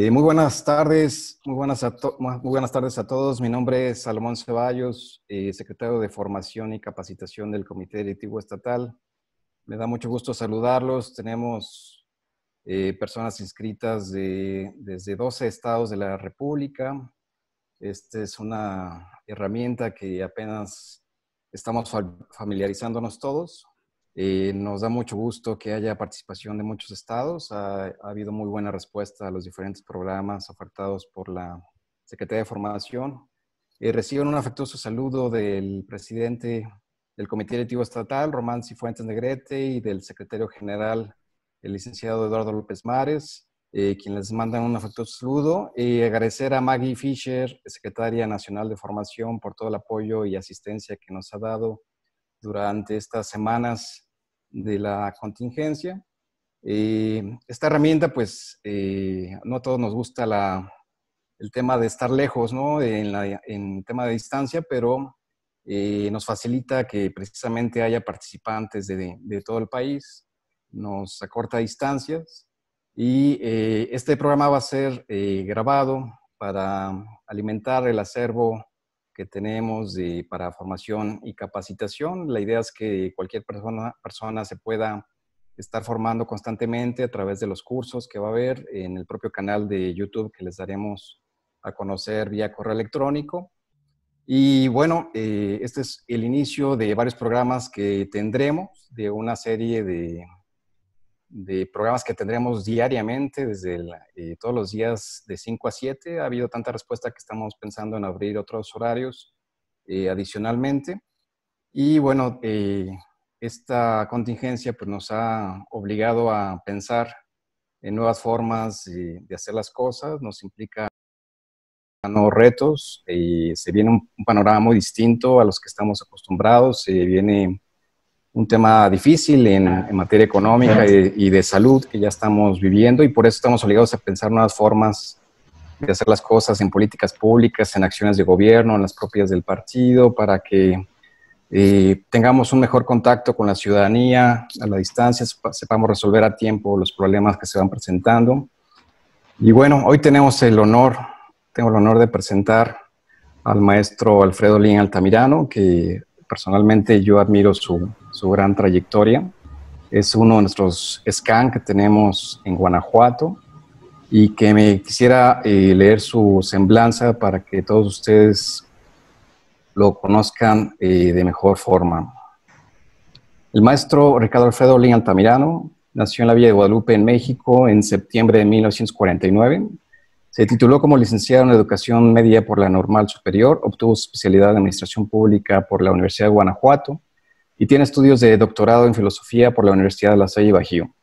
Eh, muy buenas tardes, muy buenas, muy buenas tardes a todos. Mi nombre es Salomón Ceballos, eh, secretario de Formación y Capacitación del Comité Directivo Estatal. Me da mucho gusto saludarlos. Tenemos eh, personas inscritas de, desde 12 estados de la República. Esta es una herramienta que apenas estamos familiarizándonos todos. Eh, nos da mucho gusto que haya participación de muchos estados. Ha, habido muy buena respuesta a los diferentes programas ofertados por la Secretaría de Formación. Eh, reciben un afectuoso saludo del presidente del Comité Directivo Estatal, Román Cifuentes Negrete, y del secretario general, el licenciado Eduardo López Mares, eh, quien les manda un afectuoso saludo. Y agradecer a Maggie Fisher, secretaria nacional de Formación, por todo el apoyo y asistencia que nos ha dado durante estas semanas de la contingencia. Eh, esta herramienta, pues, eh, no a todos nos gusta la, el tema de estar lejos, ¿no? En, la, en tema de distancia, pero eh, nos facilita que precisamente haya participantes de, de todo el país, nos acorta distancias y este programa va a ser grabado para alimentar el acervo que tenemos de, para formación y capacitación. La idea es que cualquier persona, persona se pueda estar formando constantemente a través de los cursos que va a haber en el propio canal de YouTube que les daremos a conocer vía correo electrónico. Y bueno, eh, este es el inicio de varios programas que tendremos, de una serie de, de programas que tendremos diariamente, desde eh, todos los días de 5 a 7. Ha habido tanta respuesta que estamos pensando en abrir otros horarios eh, adicionalmente. Y bueno, eh, esta contingencia pues, nos ha obligado a pensar en nuevas formas de hacer las cosas, nos implica nuevos retos, se viene un, un panorama muy distinto a los que estamos acostumbrados, se viene un tema difícil en, materia económica y, de salud que ya estamos viviendo y por eso estamos obligados a pensar nuevas formas de hacer las cosas en políticas públicas, en acciones de gobierno, en las propias del partido, para que eh, tengamos un mejor contacto con la ciudadanía a la distancia, sepamos resolver a tiempo los problemas que se van presentando. Y bueno, hoy tenemos el honor, tengo el honor de presentar al maestro Alfredo Lin Altamirano, que personalmente yo admiro su, su gran trayectoria. Es uno de nuestros SCAN que tenemos en Guanajuato y que me quisiera eh, leer su semblanza para que todos ustedes lo conozcan eh, de mejor forma. El maestro Ricardo Alfredo Lin Altamirano nació en la Villa de Guadalupe, en México, en septiembre de 1949 se tituló como licenciado en Educación Media por la Normal Superior, obtuvo su especialidad en Administración Pública por la Universidad de Guanajuato y tiene estudios de doctorado en Filosofía por la Universidad de La Salle Bajío.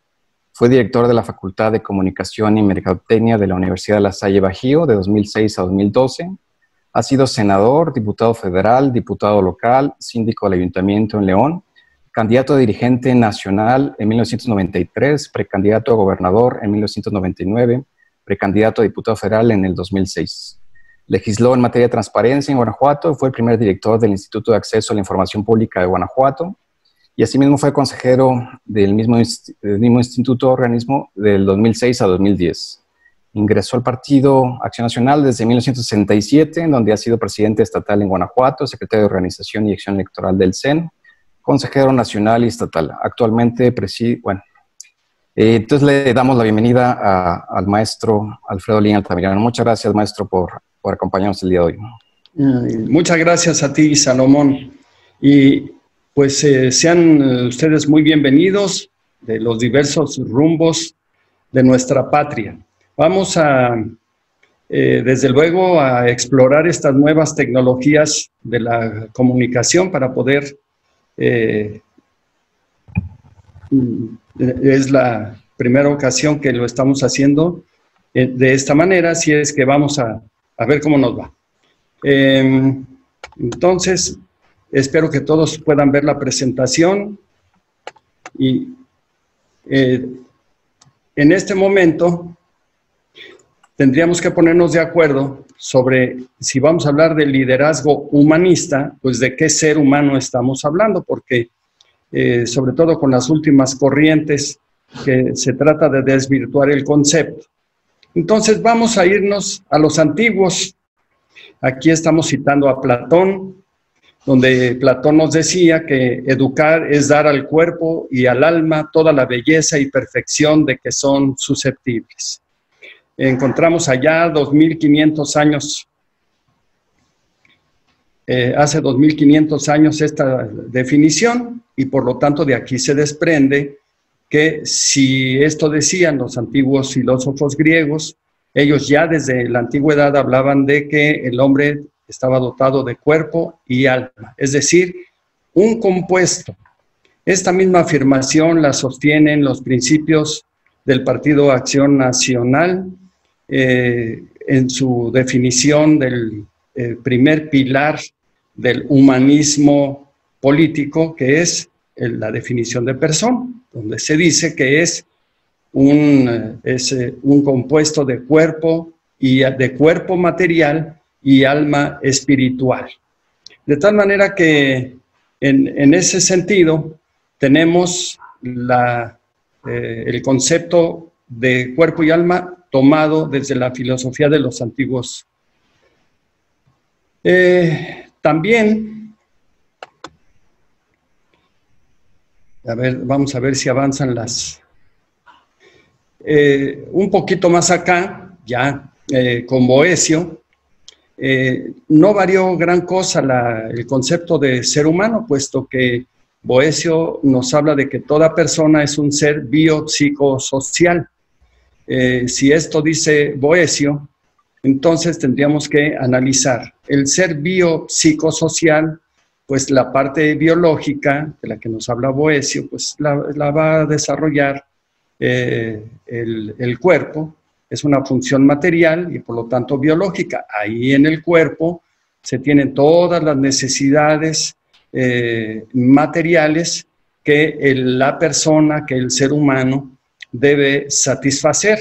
Fue director de la Facultad de Comunicación y Mercadotecnia de la Universidad de La Salle Bajío de 2006 a 2012. Ha sido senador, diputado federal, diputado local, síndico del Ayuntamiento en León, candidato a dirigente nacional en 1993, precandidato a gobernador en 1999 precandidato a diputado federal en el 2006. Legisló en materia de transparencia en Guanajuato, fue el primer director del Instituto de Acceso a la Información Pública de Guanajuato y asimismo fue consejero del mismo, del mismo organismo del 2006 a 2010. Ingresó al Partido Acción Nacional desde 1967, en donde ha sido presidente estatal en Guanajuato, secretario de Organización y Acción Electoral del CEN, consejero nacional y estatal. Actualmente preside, bueno, eh, entonces le damos la bienvenida al maestro Alfredo Lin Altamirano. Muchas gracias, maestro, por, por acompañarnos el día de hoy. Muchas gracias a ti, Salomón. Y pues eh, sean eh, ustedes muy bienvenidos de los diversos rumbos de nuestra patria. Vamos a, desde luego, a explorar estas nuevas tecnologías de la comunicación para poder es la primera ocasión que lo estamos haciendo eh, de esta manera, así es que vamos a, ver cómo nos va. Em, entonces, espero que todos puedan ver la presentación y eh, en este momento tendríamos que ponernos de acuerdo sobre si vamos a hablar de liderazgo humanista, pues de qué ser humano estamos hablando, porque eh, sobre todo con las últimas corrientes, que se trata de desvirtuar el concepto. Entonces vamos a irnos a los antiguos. Aquí estamos citando a Platón, donde Platón nos decía que educar es dar al cuerpo y al alma toda la belleza y perfección de que son susceptibles. Encontramos allá 2500 años, eh, hace 2500 años esta definición y por lo tanto de aquí se desprende que si esto decían los antiguos filósofos griegos, ellos ya desde la antigüedad hablaban de que el hombre estaba dotado de cuerpo y alma, es decir, un compuesto. Esta misma afirmación la sostienen los principios del Partido Acción Nacional eh, en su definición del eh, primer pilar del humanismo político, que es la definición de persona, donde se dice que es un, es un compuesto de cuerpo y de cuerpo material y alma espiritual. De tal manera que en, ese sentido tenemos la, eh, el concepto de cuerpo y alma tomado desde la filosofía de los antiguos. Eh, también, a ver, vamos a ver si avanzan las... Eh, un poquito más acá, ya con Boesio, eh, no varió gran cosa el concepto de ser humano, puesto que Boesio nos habla de que toda persona es un ser biopsicosocial. Eh, si esto dice Boesio, entonces tendríamos que analizar el ser biopsicosocial, pues la parte biológica de la que nos habla Boesio, pues la, va a desarrollar eh, el, cuerpo, es una función material y por lo tanto biológica. Ahí en el cuerpo se tienen todas las necesidades eh, materiales que la persona, que el ser humano debe satisfacer.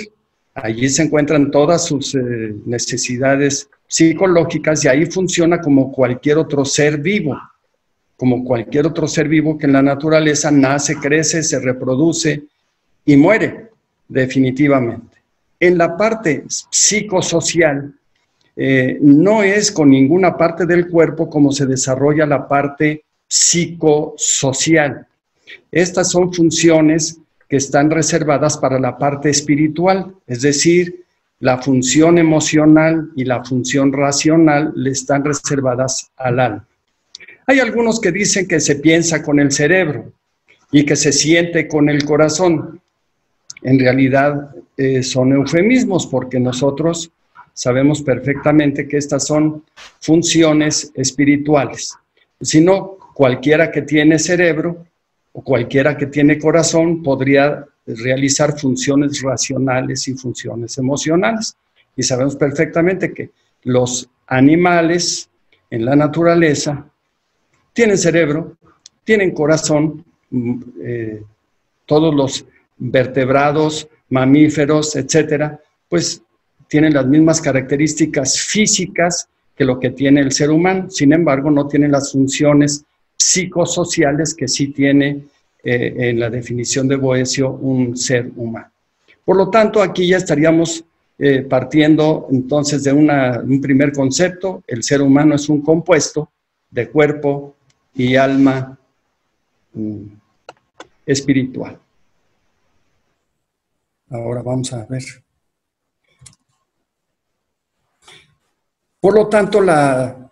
Allí se encuentran todas sus eh, necesidades psicológicas y ahí funciona como cualquier otro ser vivo, como cualquier otro ser vivo que en la naturaleza nace, crece, se reproduce y muere definitivamente en la parte psicosocial, eh, no es con ninguna parte del cuerpo como se desarrolla la parte psicosocial. Estas son funciones que están reservadas para la parte espiritual, es decir, la función emocional y la función racional le están reservadas al alma. Hay algunos que dicen que se piensa con el cerebro y que se siente con el corazón en realidad eh, son eufemismos porque nosotros sabemos perfectamente que estas son funciones espirituales. Si no, cualquiera que tiene cerebro o cualquiera que tiene corazón podría realizar funciones racionales y funciones emocionales. Y sabemos perfectamente que los animales en la naturaleza tienen cerebro, tienen corazón, mm, eh, todos los vertebrados, mamíferos, etcétera, pues tienen las mismas características físicas que lo que tiene el ser humano. Sin embargo, no tienen las funciones psicosociales que sí tiene eh, en la definición de Boesio un ser humano. Por lo tanto, aquí ya estaríamos eh, partiendo entonces de un primer concepto. El ser humano es un compuesto de cuerpo y alma mm, espiritual. Ahora vamos a ver. Por lo tanto, la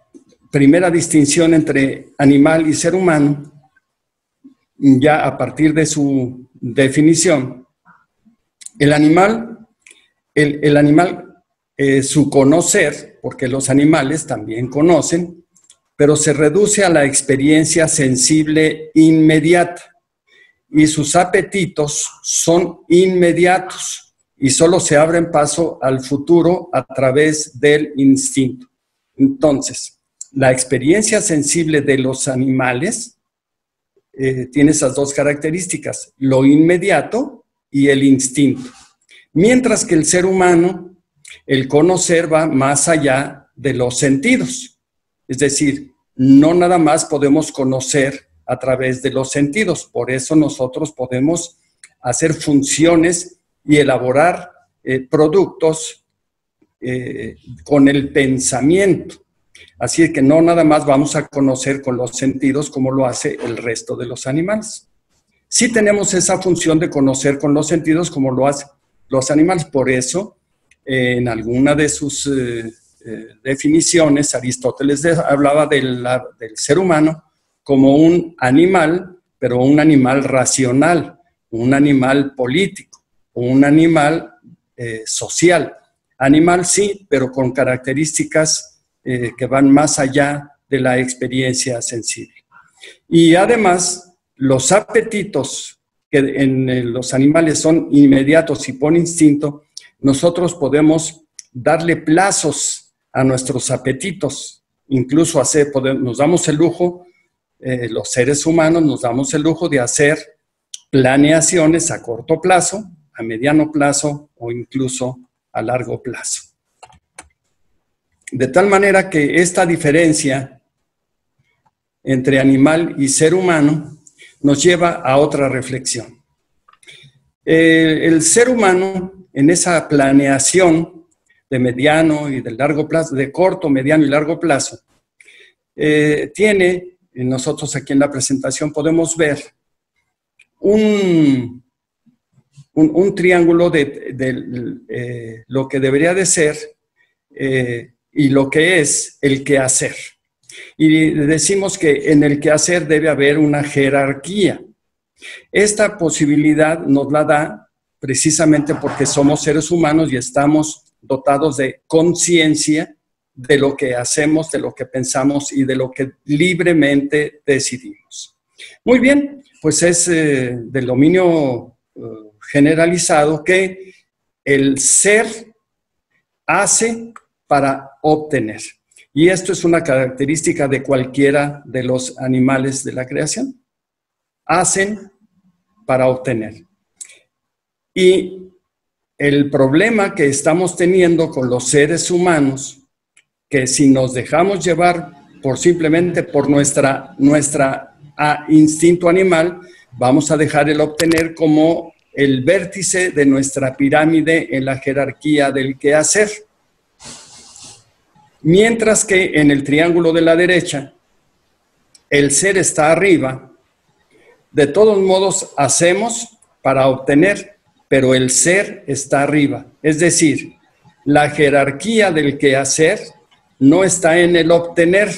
primera distinción entre animal y ser humano, ya a partir de su definición, el animal, el, animal, eh, su conocer, porque los animales también conocen, pero se reduce a la experiencia sensible inmediata y sus apetitos son inmediatos y solo se abren paso al futuro a través del instinto. Entonces, la experiencia sensible de los animales eh, tiene esas dos características, lo inmediato y el instinto. Mientras que el ser humano, el conocer va más allá de los sentidos. Es decir, no nada más podemos conocer a través de los sentidos. Por eso nosotros podemos hacer funciones y elaborar eh, productos eh, con el pensamiento. Así que no nada más vamos a conocer con los sentidos como lo hace el resto de los animales. Sí tenemos esa función de conocer con los sentidos como lo hacen los animales. Por eso, en alguna de sus eh, eh, definiciones, Aristóteles hablaba del ser humano como un animal, pero un animal racional, un animal político, un animal eh, social. Animal sí, pero con características eh, que van más allá de la experiencia sensible. Y además, los apetitos que en los animales son inmediatos y por instinto, nosotros podemos darle plazos a nuestros apetitos. Incluso hacer, nos damos el lujo, los seres humanos nos damos el lujo de hacer planeaciones a corto plazo, a mediano plazo o incluso a largo plazo. De tal manera que esta diferencia entre animal y ser humano nos lleva a otra reflexión. Eh, el ser humano en esa planeación de mediano y de largo plazo, de corto, mediano y largo plazo, eh, tiene, nosotros aquí en la presentación podemos ver un, un, triángulo de, eh, lo que debería de ser eh, y lo que es el quehacer. Y decimos que en el quehacer debe haber una jerarquía. Esta posibilidad nos la da precisamente porque somos seres humanos y estamos dotados de conciencia de lo que hacemos, de lo que pensamos y de lo que libremente decidimos. Muy bien, pues es eh, del dominio eh, generalizado que el ser hace para obtener. Y esto es una característica de cualquiera de los animales de la creación. Hacen para obtener. Y el problema que estamos teniendo con los seres humanos, que si nos dejamos llevar por simplemente por nuestra, nuestra a instinto animal, vamos a dejar el obtener como el vértice de nuestra pirámide en la jerarquía del quehacer. Mientras que en el triángulo de la derecha, el ser está arriba, de todos modos hacemos para obtener, pero el ser está arriba. Es decir, la jerarquía del quehacer no está en el obtener,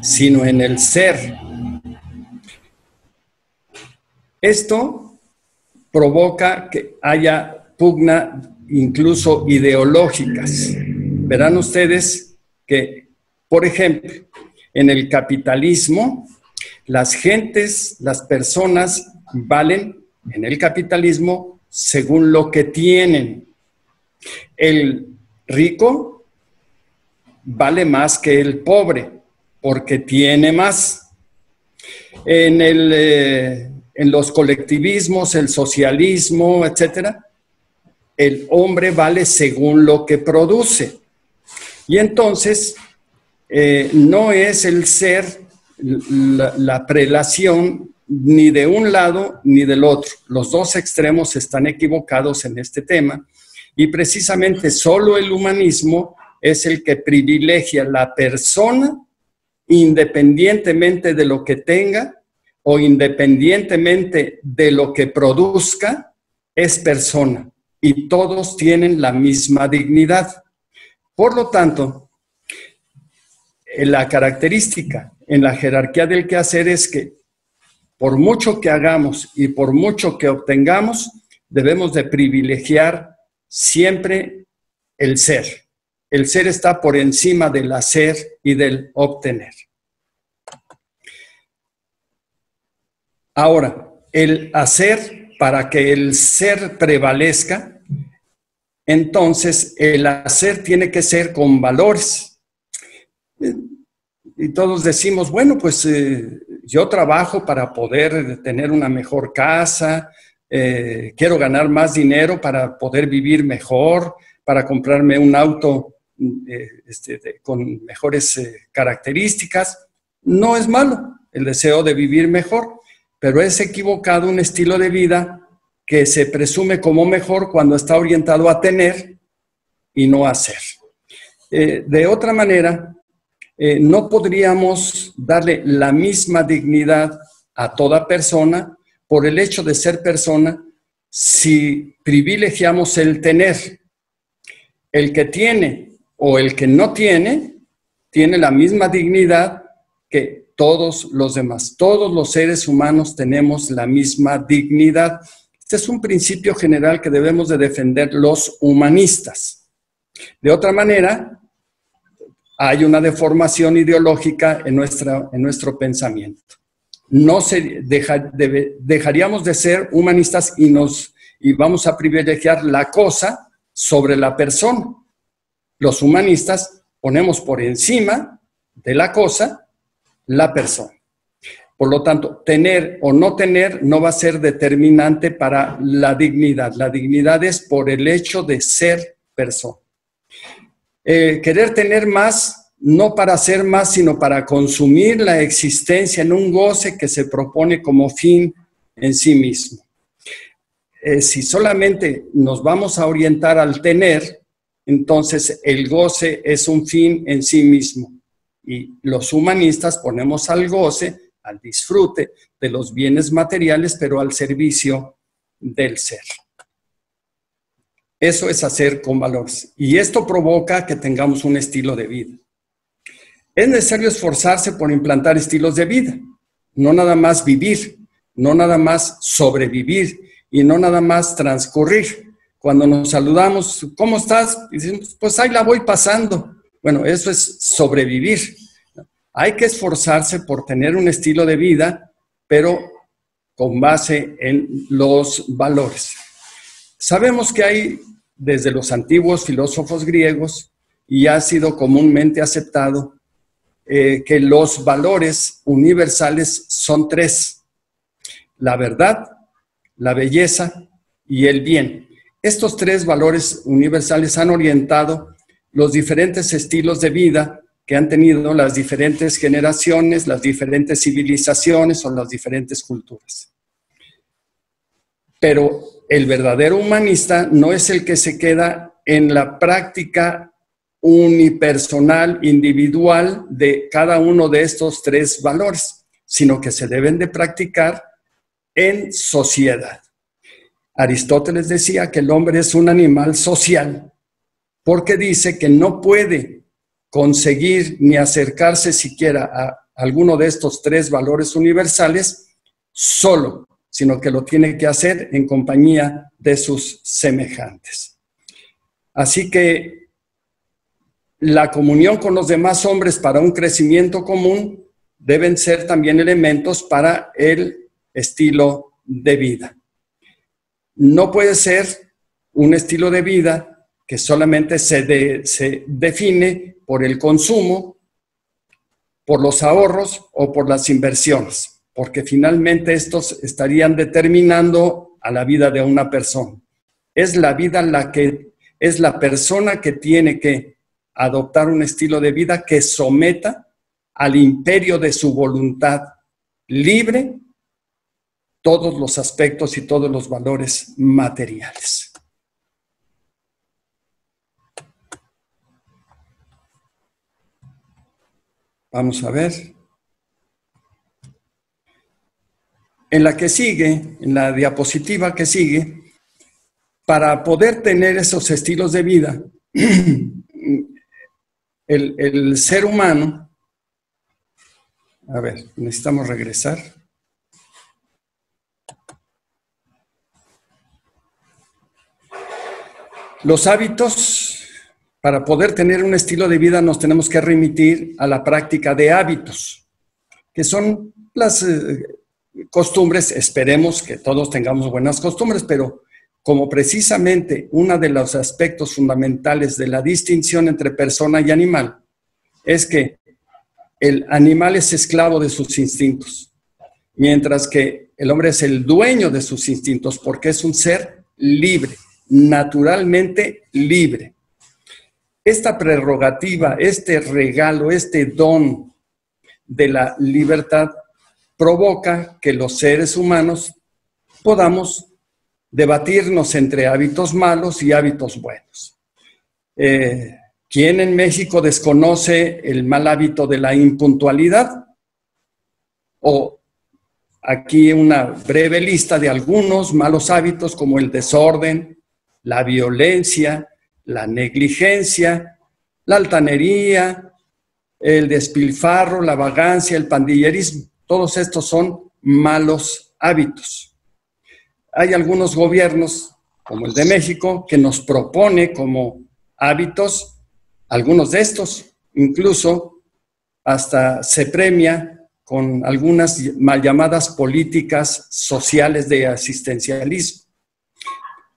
sino en el ser. Esto provoca que haya pugna incluso ideológicas. Verán ustedes que, por ejemplo, en el capitalismo, las gentes, las personas valen en el capitalismo según lo que tienen. El rico vale más que el pobre porque tiene más. En el eh, en los colectivismos, el socialismo, etcétera, el hombre vale según lo que produce. Y entonces, eh, no es el ser la, prelación ni de un lado ni del otro. Los dos extremos están equivocados en este tema y precisamente solo el humanismo es el que privilegia la persona independientemente de lo que tenga o independientemente de lo que produzca, es persona y todos tienen la misma dignidad. Por lo tanto, la característica en la jerarquía del quehacer es que por mucho que hagamos y por mucho que obtengamos, debemos de privilegiar siempre el ser. El ser está por encima del hacer y del obtener. Ahora, el hacer para que el ser prevalezca, entonces el hacer tiene que ser con valores. Y todos decimos, bueno, pues eh, yo trabajo para poder tener una mejor casa, eh, quiero ganar más dinero para poder vivir mejor, para comprarme un auto eh, este, con mejores características. No es malo el deseo de vivir mejor, pero es equivocado un estilo de vida que se presume como mejor cuando está orientado a tener y no hacer. Eh, de otra manera, eh, no podríamos darle la misma dignidad a toda persona por el hecho de ser persona si privilegiamos el tener. El que tiene o el que no tiene, tiene la misma dignidad que todos los demás. Todos los seres humanos tenemos la misma dignidad. Este es un principio general que debemos de defender los humanistas. De otra manera, hay una deformación ideológica en, nuestra, en nuestro pensamiento. No se dejaríamos de ser humanistas y, nos, y vamos a privilegiar la cosa sobre la persona. Los humanistas ponemos por encima de la cosa la persona. Por lo tanto, tener o no tener no va a ser determinante para la dignidad. La dignidad es por el hecho de ser persona. Eh, querer tener más, no para ser más, sino para consumir la existencia en un goce que se propone como fin en sí mismo. Eh, si solamente nos vamos a orientar al tener, entonces el goce es un fin en sí mismo. Y los humanistas ponemos al goce, al disfrute de los bienes materiales, pero al servicio del ser. Eso es hacer con valores. Y esto provoca que tengamos un estilo de vida. Es necesario esforzarse por implantar estilos de vida, no nada más vivir, no nada más sobrevivir y no nada más transcurrir. Cuando nos saludamos, ¿cómo estás? Y decimos, pues ahí la voy pasando. Bueno, eso es sobrevivir. Hay que esforzarse por tener un estilo de vida, pero con base en los valores. Sabemos que hay desde los antiguos filósofos griegos y ha sido comúnmente aceptado eh, que los valores universales son tres, la verdad, la belleza y el bien. Estos tres valores universales han orientado los diferentes estilos de vida que han tenido las diferentes generaciones, las diferentes civilizaciones o las diferentes culturas. Pero el verdadero humanista no es el que se queda en la práctica unipersonal, individual de cada uno de estos tres valores, sino que se deben de practicar en sociedad. Aristóteles decía que el hombre es un animal social porque dice que no puede conseguir ni acercarse siquiera a alguno de estos tres valores universales solo, sino que lo tiene que hacer en compañía de sus semejantes. Así que la comunión con los demás hombres para un crecimiento común deben ser también elementos para el estilo de vida. No puede ser un estilo de vida que solamente se, se define por el consumo, por los ahorros o por las inversiones porque finalmente estos estarían determinando a la vida de una persona. Es la vida la que es la persona que tiene que adoptar un estilo de vida que someta al imperio de su voluntad libre todos los aspectos y todos los valores materiales. Vamos a ver. En la que sigue, en la diapositiva que sigue, para poder tener esos estilos de vida, el, ser humano, a ver, necesitamos regresar. Los hábitos, para poder tener un estilo de vida nos tenemos que remitir a la práctica de hábitos, que son las eh, costumbres, esperemos que todos tengamos buenas costumbres, pero como precisamente uno de los aspectos fundamentales de la distinción entre persona y animal es que el animal es esclavo de sus instintos, mientras que el hombre es el dueño de sus instintos porque es un ser libre, naturalmente libre. Esta prerrogativa, este regalo, este don de la libertad provoca que los seres humanos podamos debatirnos entre hábitos malos y hábitos buenos. Eh, ¿Quién en México desconoce el mal hábito de la impuntualidad? O aquí una breve lista de algunos malos hábitos como el desorden, la violencia, la negligencia, la altanería, el despilfarro, la vagancia, el pandillerismo. Todos estos son malos hábitos. Hay algunos gobiernos, como el de México, que nos propone como hábitos algunos de estos. Incluso hasta se premia con algunas mal llamadas políticas sociales de asistencialismo.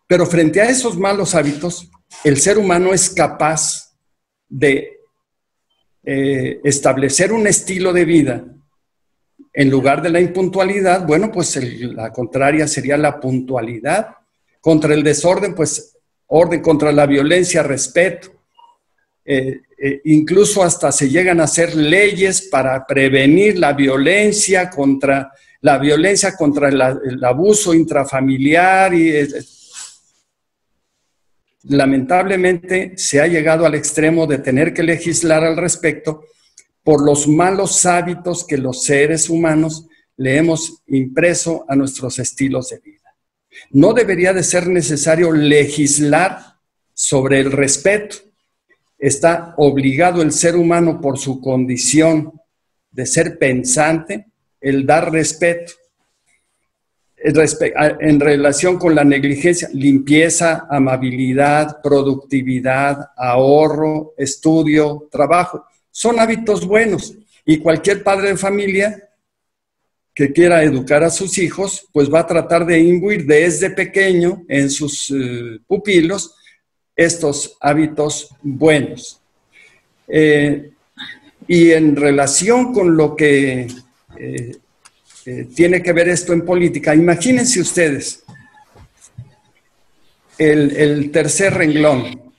Pero frente a esos malos hábitos, el ser humano es capaz de eh, establecer un estilo de vida en lugar de la impuntualidad, bueno, pues la contraria sería la puntualidad. Contra el desorden, pues orden, contra la violencia, respeto. Eh, eh, incluso hasta se llegan a hacer leyes para prevenir la violencia contra la violencia contra el, abuso intrafamiliar y lamentablemente se ha llegado al extremo de tener que legislar al respecto por los malos hábitos que los seres humanos le hemos impreso a nuestros estilos de vida. No debería de ser necesario legislar sobre el respeto. Está obligado el ser humano por su condición de ser pensante, el dar respeto. En relación con la negligencia, limpieza, amabilidad, productividad, ahorro, estudio, trabajo son hábitos buenos y cualquier padre de familia que quiera educar a sus hijos, pues va a tratar de imbuir desde pequeño en sus eh, pupilos estos hábitos buenos. Eh, y en relación con lo que eh, tiene que ver esto en política, imagínense ustedes el, el tercer renglón.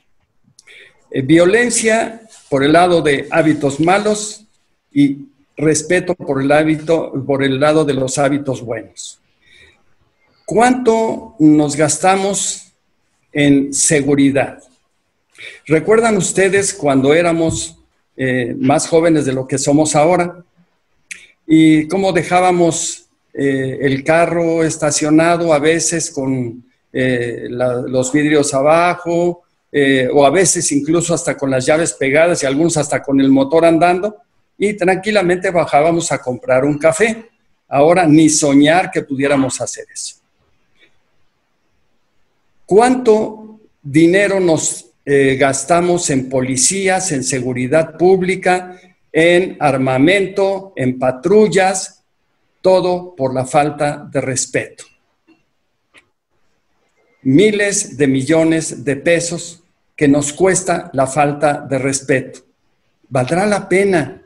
violencia por el lado de hábitos malos y respeto por el hábito, por el lado de los hábitos buenos. ¿Cuánto nos gastamos en seguridad? ¿Recuerdan ustedes cuando éramos eh, más jóvenes de lo que somos ahora? Y cómo dejábamos eh, el carro estacionado a veces con eh, los vidrios abajo, eh, o a veces incluso hasta con las llaves pegadas y algunos hasta con el motor andando, y tranquilamente bajábamos a comprar un café. Ahora ni soñar que pudiéramos hacer eso. ¿Cuánto dinero nos eh, gastamos en policías, en seguridad pública, en armamento, en patrullas? Todo por la falta de respeto. Miles de millones de pesos que nos cuesta la falta de respeto. Valdrá la pena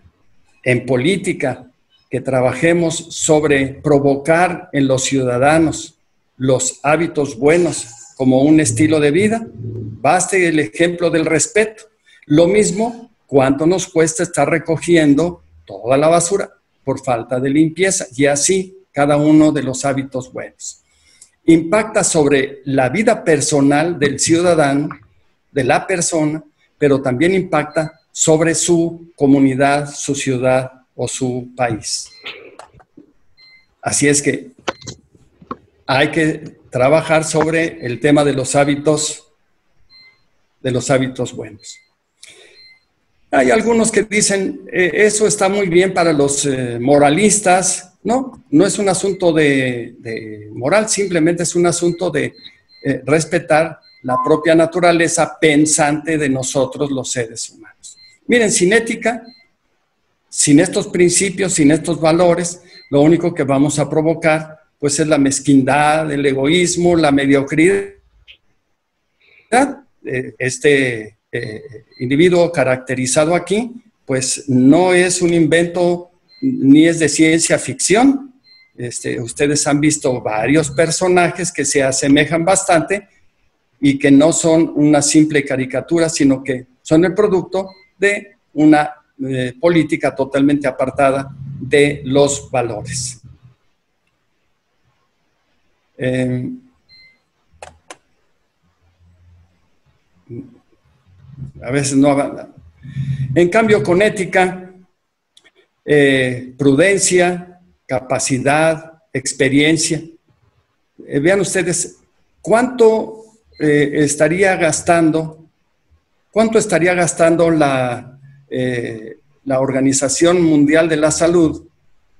en política que trabajemos sobre provocar en los ciudadanos los hábitos buenos como un estilo de vida. Baste el ejemplo del respeto. Lo mismo, cuánto nos cuesta estar recogiendo toda la basura por falta de limpieza y así cada uno de los hábitos buenos. Impacta sobre la vida personal del ciudadano de la persona, pero también impacta sobre su comunidad, su ciudad o su país. Así es que hay que trabajar sobre el tema de los hábitos, de los hábitos buenos. Hay algunos que dicen, eh, eso está muy bien para los eh, moralistas. No, no es un asunto de, moral, simplemente es un asunto de eh, respetar la propia naturaleza pensante de nosotros los seres humanos. Miren, sin ética, sin estos principios, sin estos valores, lo único que vamos a provocar pues es la mezquindad, el egoísmo, la mediocridad. Este eh, individuo caracterizado aquí, pues no es un invento ni es de ciencia ficción. Este, ustedes han visto varios personajes que se asemejan bastante y que no son una simple caricatura, sino que son el producto de una eh, política totalmente apartada de los valores. Em, a veces no avanza. En cambio, con ética, eh, prudencia, capacidad, experiencia. Eh, vean ustedes, ¿cuánto eh, estaría gastando, cuánto estaría gastando la, la Organización Mundial de la Salud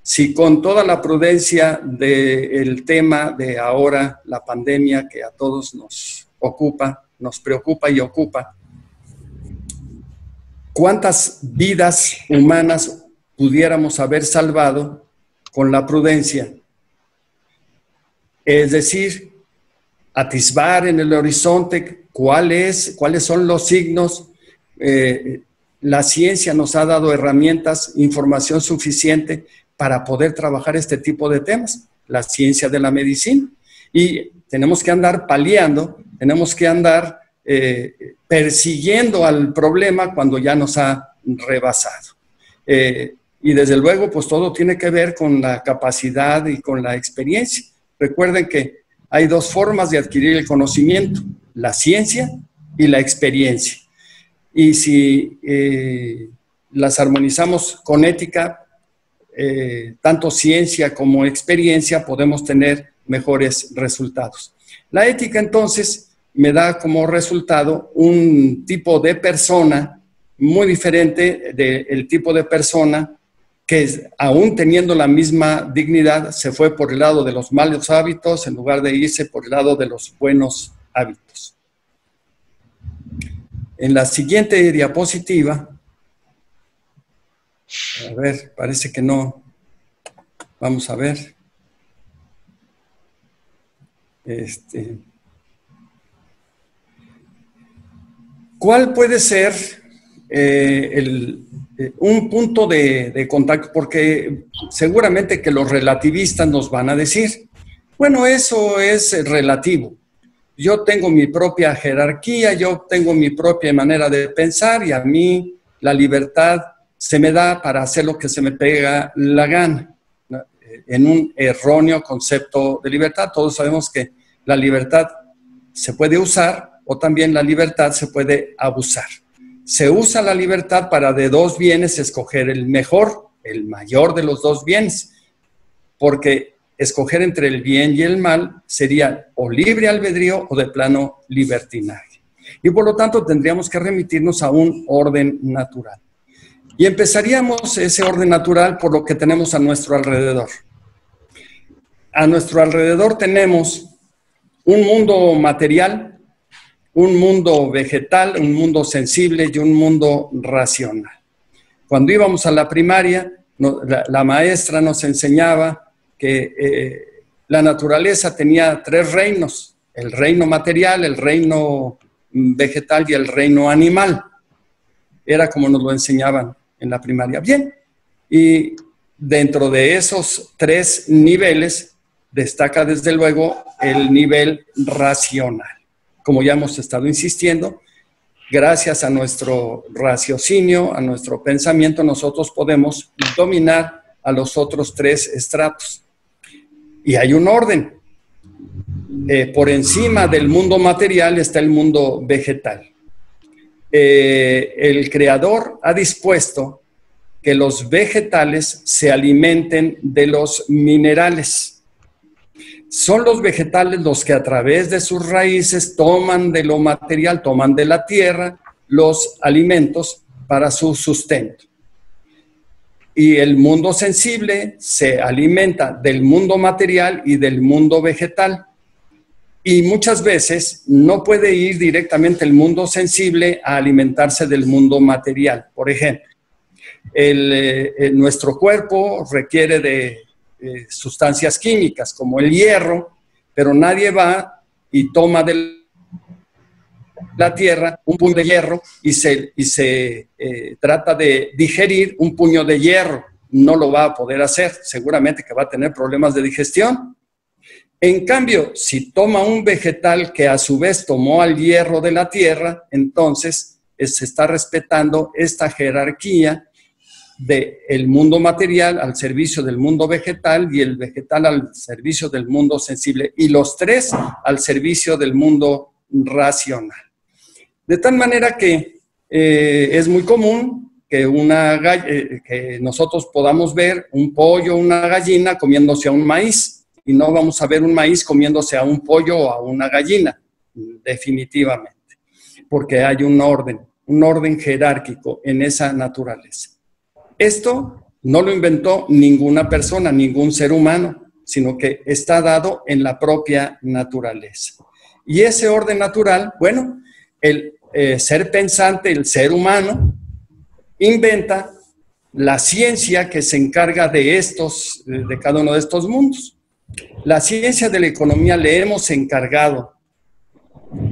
si con toda la prudencia del tema de ahora, la pandemia que a todos nos ocupa, nos preocupa y ocupa, ¿cuántas vidas humanas pudiéramos haber salvado con la prudencia? Es decir, atisbar en el horizonte cuáles son los signos. Eh, la ciencia nos ha dado herramientas, información suficiente para poder trabajar este tipo de temas, la ciencia de la medicina. Y tenemos que andar paliando, tenemos que andar eh, persiguiendo al problema cuando ya nos ha rebasado. Eh, y desde luego, pues todo tiene que ver con la capacidad y con la experiencia. Recuerden que hay dos formas de adquirir el conocimiento, la ciencia y la experiencia. Y si eh, las armonizamos con ética, eh, tanto ciencia como experiencia, podemos tener mejores resultados. La ética entonces me da como resultado un tipo de persona muy diferente del tipo de persona que aún teniendo la misma dignidad se fue por el lado de los malos hábitos en lugar de irse por el lado de los buenos hábitos. En la siguiente diapositiva a ver, parece que no. Vamos a ver. Este. ¿Cuál puede ser eh, eh, un punto de, contacto? Porque seguramente que los relativistas nos van a decir, bueno, eso es relativo. Yo tengo mi propia jerarquía, yo tengo mi propia manera de pensar y a mí la libertad se me da para hacer lo que se me pega la gana, en un erróneo concepto de libertad. Todos sabemos que la libertad se puede usar o también la libertad se puede abusar. Se usa la libertad para de dos bienes escoger el mejor, el mayor de los dos bienes, porque escoger entre el bien y el mal sería o libre albedrío o de plano libertinaje. Y por lo tanto tendríamos que remitirnos a un orden natural. Y empezaríamos ese orden natural por lo que tenemos a nuestro alrededor. A nuestro alrededor tenemos un mundo material, un mundo vegetal, un mundo sensible y un mundo racional. Cuando íbamos a la primaria, la, maestra nos enseñaba que eh, la naturaleza tenía tres reinos, el reino material, el reino vegetal y el reino animal. Era como nos lo enseñaban en la primaria. Bien, y dentro de esos tres niveles destaca desde luego el nivel racional. Como ya hemos estado insistiendo, gracias a nuestro raciocinio, a nuestro pensamiento, nosotros podemos dominar a los otros tres estratos. Y hay un orden. Eh, por encima del mundo material está el mundo vegetal. Eh, el creador ha dispuesto que los vegetales se alimenten de los minerales. Son los vegetales los que a través de sus raíces toman de lo material, toman de la tierra los alimentos para su sustento. Y el mundo sensible se alimenta del mundo material y del mundo vegetal y muchas veces no puede ir directamente el mundo sensible a alimentarse del mundo material. Por ejemplo, eh, nuestro cuerpo requiere de eh, sustancias químicas como el hierro, pero nadie va y toma de la tierra un puño de hierro y se, y se eh, trata de digerir un puño de hierro. No lo va a poder hacer, seguramente que va a tener problemas de digestión. En cambio, si toma un vegetal que a su vez tomó al hierro de la tierra, entonces se está respetando esta jerarquía del mundo material al servicio del mundo vegetal y el vegetal al servicio del mundo sensible y los tres al servicio del mundo racional. De tal manera que eh, es muy común que, una, eh, que nosotros podamos ver un pollo, una gallina comiéndose a un maíz y no vamos a ver un maíz comiéndose a un pollo o a una gallina, definitivamente, porque hay un orden, un orden jerárquico en esa naturaleza. Esto no lo inventó ninguna persona, ningún ser humano, sino que está dado en la propia naturaleza. Y ese orden natural, bueno, el eh, ser pensante, el ser humano, inventa la ciencia que se encarga de estos, de cada uno de estos mundos. La ciencia de la economía le hemos encargado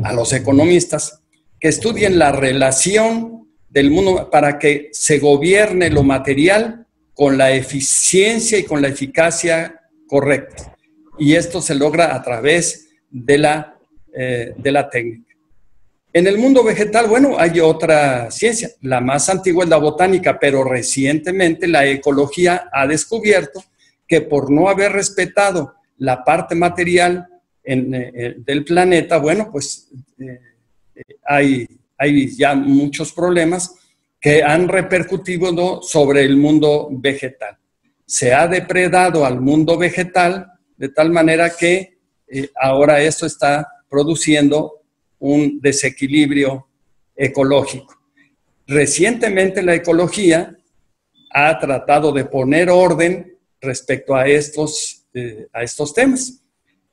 a los economistas que estudien la relación del mundo para que se gobierne lo material con la eficiencia y con la eficacia correcta. Y esto se logra a través de la, eh, de la técnica. En el mundo vegetal, bueno, hay otra ciencia. La más antigua es la botánica, pero recientemente la ecología ha descubierto que por no haber respetado la parte material eh, eh, del planeta, bueno, pues eh, hay, hay ya muchos problemas que han repercutido sobre el mundo vegetal. Se ha depredado al mundo vegetal de tal manera que ahora esto está produciendo un desequilibrio ecológico. Recientemente la ecología ha tratado de poner orden respecto a estos, eh, a estos temas.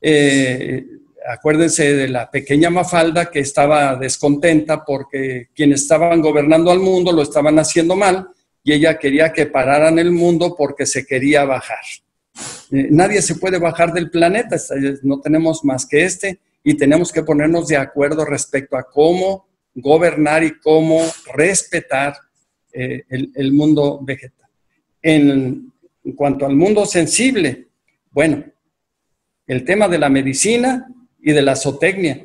Eh, acuérdense de la pequeña Mafalda que estaba descontenta porque quienes estaban gobernando al mundo lo estaban haciendo mal y ella quería que pararan el mundo porque se quería bajar. Eh, nadie se puede bajar del planeta, no tenemos más que este y tenemos que ponernos de acuerdo respecto a cómo gobernar y cómo respetar eh, el, mundo vegetal. En, en cuanto al mundo sensible, bueno, el tema de la medicina y de la zootecnia,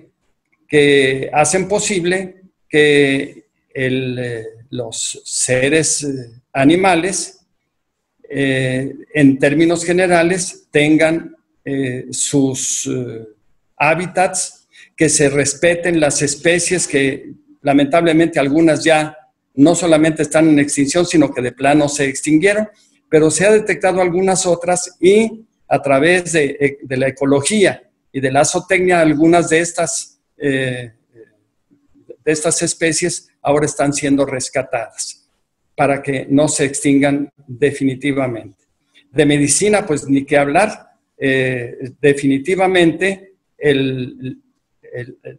que hacen posible que eh, los seres eh, animales, en términos generales, tengan sus hábitats, que se respeten las especies que lamentablemente algunas ya no solamente están en extinción, sino que de plano se extinguieron, pero se ha detectado algunas otras y a través de, la ecología y de la zootecnia, algunas de estas, eh, de estas especies ahora están siendo rescatadas para que no se extingan definitivamente. De medicina, pues ni qué hablar, eh, definitivamente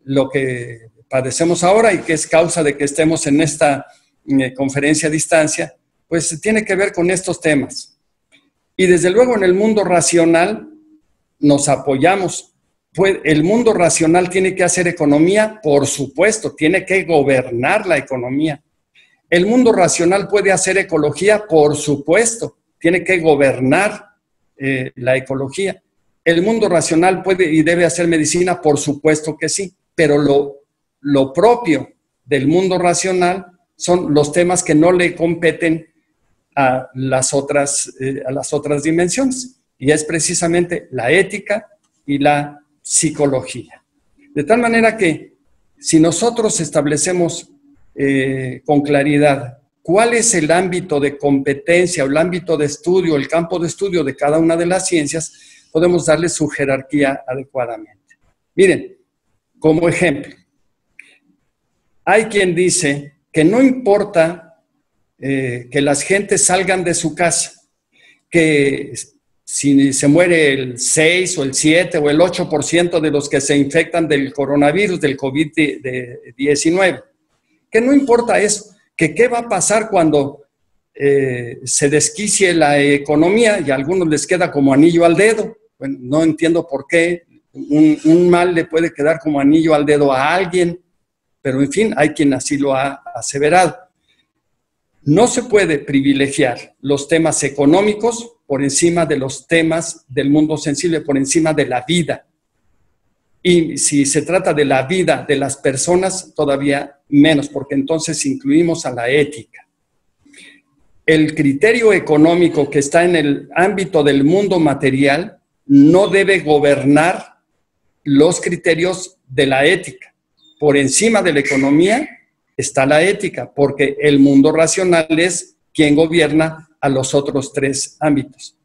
lo que padecemos ahora y que es causa de que estemos en esta eh, conferencia a distancia, pues tiene que ver con estos temas. Y desde luego en el mundo racional nos apoyamos. Pues el mundo racional tiene que hacer economía, por supuesto, tiene que gobernar la economía. El mundo racional puede hacer ecología, por supuesto, tiene que gobernar eh, la ecología. ¿El mundo racional puede y debe hacer medicina? Por supuesto que sí, pero lo, propio del mundo racional son los temas que no le competen a las otras, eh, a las otras dimensiones, y es precisamente la ética y la psicología. De tal manera que si nosotros establecemos eh, con claridad cuál es el ámbito de competencia o el ámbito de estudio, el campo de estudio de cada una de las ciencias, podemos darle su jerarquía adecuadamente. Miren, como ejemplo, hay quien dice que no importa eh, que las gentes salgan de su casa, que si se muere el 6 o el 7 o el 8% de los que se infectan del coronavirus, del COVID-19, que no importa eso, que qué va a pasar cuando eh, se desquicie la economía y a algunos les queda como anillo al dedo no entiendo por qué un, mal le puede quedar como anillo al dedo a alguien, pero en fin, hay quien así lo ha aseverado. No se puede privilegiar los temas económicos por encima de los temas del mundo sensible, por encima de la vida. Y si se trata de la vida de las personas, todavía menos, porque entonces incluimos a la ética. El criterio económico que está en el ámbito del mundo material no debe gobernar los criterios de la ética. Por encima de la economía está la ética, porque el mundo racional es quien gobierna a los otros tres ámbitos.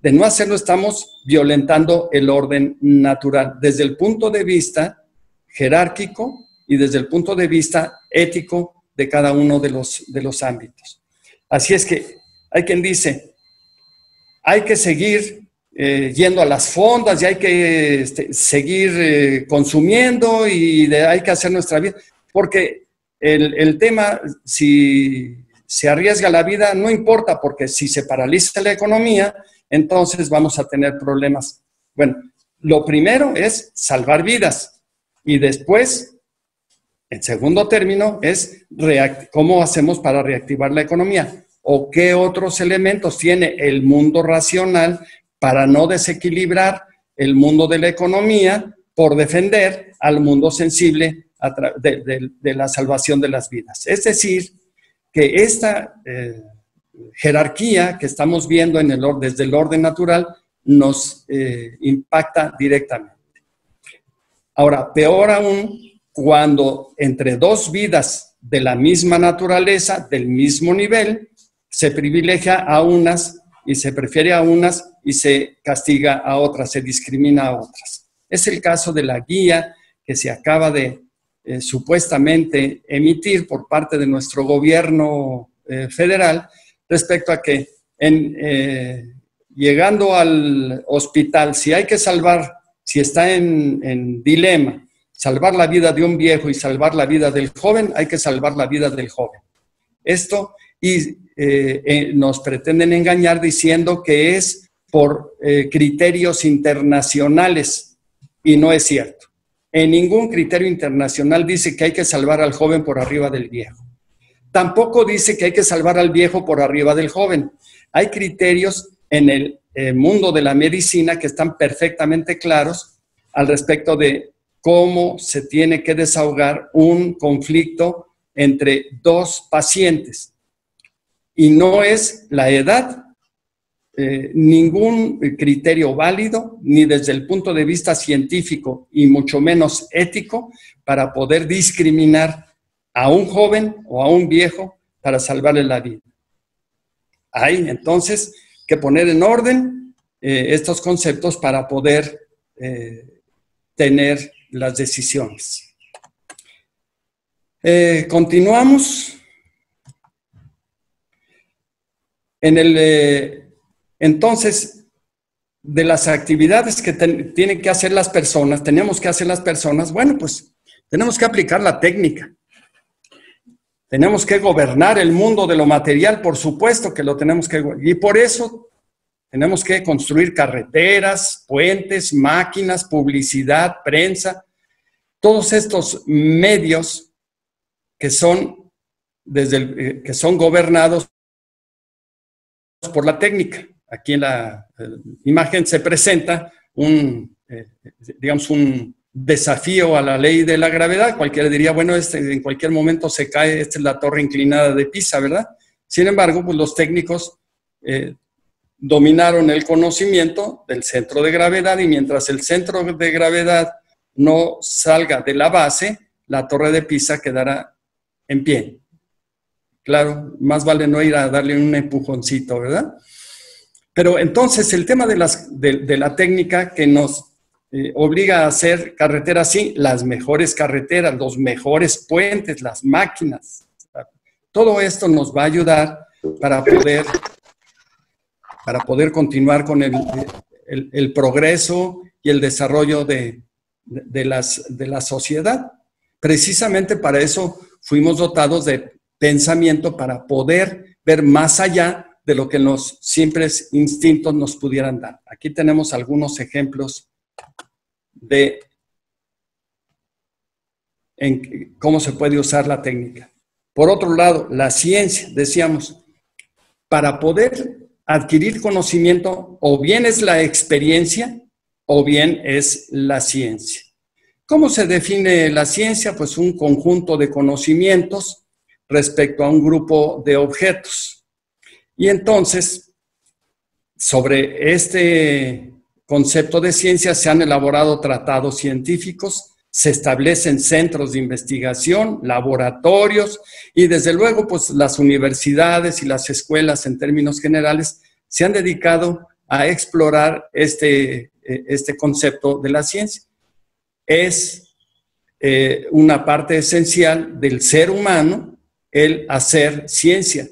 De no hacerlo estamos violentando el orden natural desde el punto de vista jerárquico y desde el punto de vista ético de cada uno de los, de los ámbitos. Así es que hay quien dice, hay que seguir eh, yendo a las fondas y hay que este, seguir eh, consumiendo y hay que hacer nuestra vida, porque el, el, tema, si se arriesga la vida, no importa, porque si se paraliza la economía, entonces vamos a tener problemas. Bueno, lo primero es salvar vidas y después, en segundo término, es cómo hacemos para reactivar la economía o qué otros elementos tiene el mundo racional para no desequilibrar el mundo de la economía por defender al mundo sensible de, la salvación de las vidas. Es decir, que esta eh, jerarquía que estamos viendo en el, desde el orden natural nos eh, impacta directamente. Ahora, peor aún, cuando entre dos vidas de la misma naturaleza, del mismo nivel, se privilegia a unas y se prefiere a unas y se castiga a otras, se discrimina a otras. Es el caso de la guía que se acaba de eh, supuestamente emitir por parte de nuestro gobierno eh, federal respecto a que en, eh, llegando al hospital, si hay que salvar, si está en, en dilema, salvar la vida de un viejo y salvar la vida del joven, hay que salvar la vida del joven. Esto y nos pretenden engañar diciendo que es por criterios internacionales y no es cierto. En ningún criterio internacional dice que hay que salvar al joven por arriba del viejo. Tampoco dice que hay que salvar al viejo por arriba del joven. Hay criterios en el mundo de la medicina que están perfectamente claros al respecto de cómo se tiene que desahogar un conflicto entre dos pacientes y no es la edad eh, ningún criterio válido, ni desde el punto de vista científico y mucho menos ético, para poder discriminar a un joven o a un viejo para salvarle la vida. Hay entonces que poner en orden eh, estos conceptos para poder eh, tener las decisiones. continuamos. En el, entonces, de las actividades que tienen que hacer las personas, tenemos que hacer las personas, bueno, pues tenemos que aplicar la técnica. Tenemos que gobernar el mundo de lo material, por supuesto que lo tenemos que... Y por eso tenemos que construir carreteras, puentes, máquinas, publicidad, prensa, todos estos medios que son, desde eh, que son gobernados por la técnica. Aquí en la eh, imagen se presenta un, eh, digamos, un desafío a la ley de la gravedad. Cualquiera diría, bueno, este, en cualquier momento se cae, esta es la torre inclinada de Pisa, ¿verdad? Sin embargo, pues los técnicos eh, dominaron el conocimiento del centro de gravedad y mientras el centro de gravedad no salga de la base, la torre de Pisa quedará en pie. Claro, más vale no ir a darle un empujoncito, ¿verdad? Pero entonces el tema de, la técnica que nos eh, obliga a hacer carreteras, sí, las mejores carreteras, los mejores puentes, las máquinas. Todo esto nos va a ayudar para poder, para poder continuar con el, el, progreso y el desarrollo de, de, las, de la sociedad. Precisamente para eso fuimos dotados de pensamiento para poder ver más allá de lo que los simples instintos nos pudieran dar. Aquí tenemos algunos ejemplos de cómo se puede usar la técnica. Por otro lado, la ciencia, decíamos, para poder adquirir conocimiento, o bien es la experiencia o bien es la ciencia. ¿Cómo se define la ciencia? Pues un conjunto de conocimientos respecto a un grupo de objetos. Y entonces, sobre este concepto de ciencia se han elaborado tratados científicos se establecen centros de investigación, laboratorios y desde luego pues las universidades y las escuelas en términos generales se han dedicado a explorar este, eh, este concepto de la ciencia. Es eh, una parte esencial del ser humano el hacer ciencia.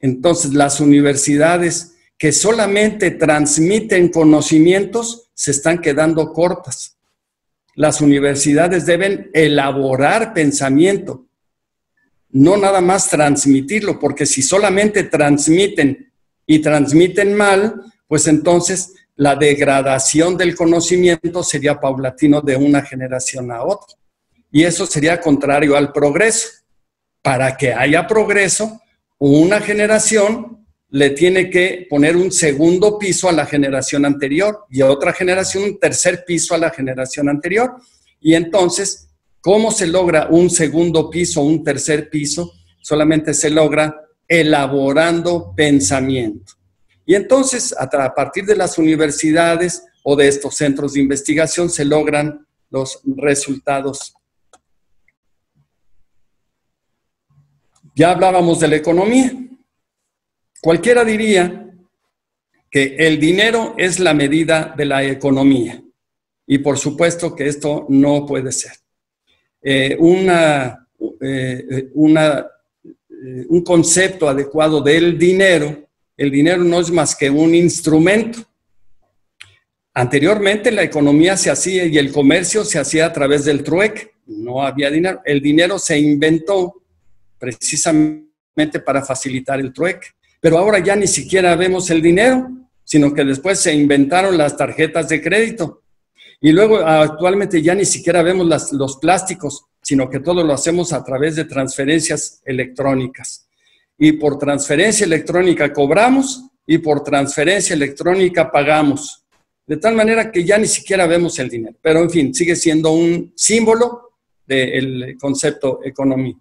Entonces las universidades que solamente transmiten conocimientos se están quedando cortas las universidades deben elaborar pensamiento, no nada más transmitirlo, porque si solamente transmiten y transmiten mal, pues entonces la degradación del conocimiento sería paulatino de una generación a otra. Y eso sería contrario al progreso. Para que haya progreso, una generación le tiene que poner un segundo piso a la generación anterior y a otra generación un tercer piso a la generación anterior. Y entonces, ¿cómo se logra un segundo piso, un tercer piso? Solamente se logra elaborando pensamiento. Y entonces, a partir de las universidades o de estos centros de investigación, se logran los resultados. Ya hablábamos de la economía. Cualquiera diría que el dinero es la medida de la economía y por supuesto que esto no puede ser. Eh, una, eh, una, eh, un concepto adecuado del dinero, el dinero no es más que un instrumento. Anteriormente la economía se hacía y el comercio se hacía a través del trueque, no había dinero. El dinero se inventó precisamente para facilitar el trueque pero ahora ya ni siquiera vemos el dinero, sino que después se inventaron las tarjetas de crédito. Y luego actualmente ya ni siquiera vemos los plásticos, sino que todo lo hacemos a través de transferencias electrónicas. Y por transferencia electrónica cobramos y por transferencia electrónica pagamos. De tal manera que ya ni siquiera vemos el dinero. Pero en fin, sigue siendo un símbolo del concepto economía.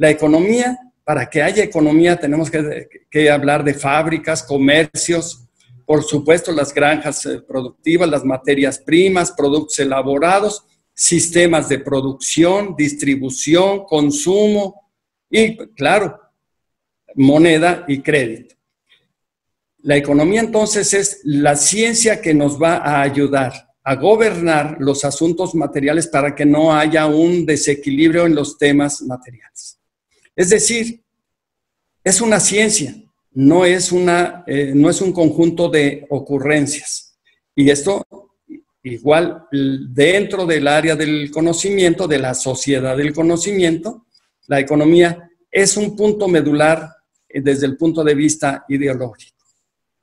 La economía para que haya economía tenemos que, hablar de fábricas, comercios, por supuesto las granjas eh, productivas, las materias primas, productos elaborados, sistemas de producción, distribución, consumo y, claro, moneda y crédito. La economía entonces es la ciencia que nos va a ayudar a gobernar los asuntos materiales para que no haya un desequilibrio en los temas materiales. Es decir, es una ciencia, no es, una, eh, no es un conjunto de ocurrencias. Y esto igual dentro del área del conocimiento, de la sociedad del conocimiento, la economía es un punto medular eh, desde el punto de vista ideológico.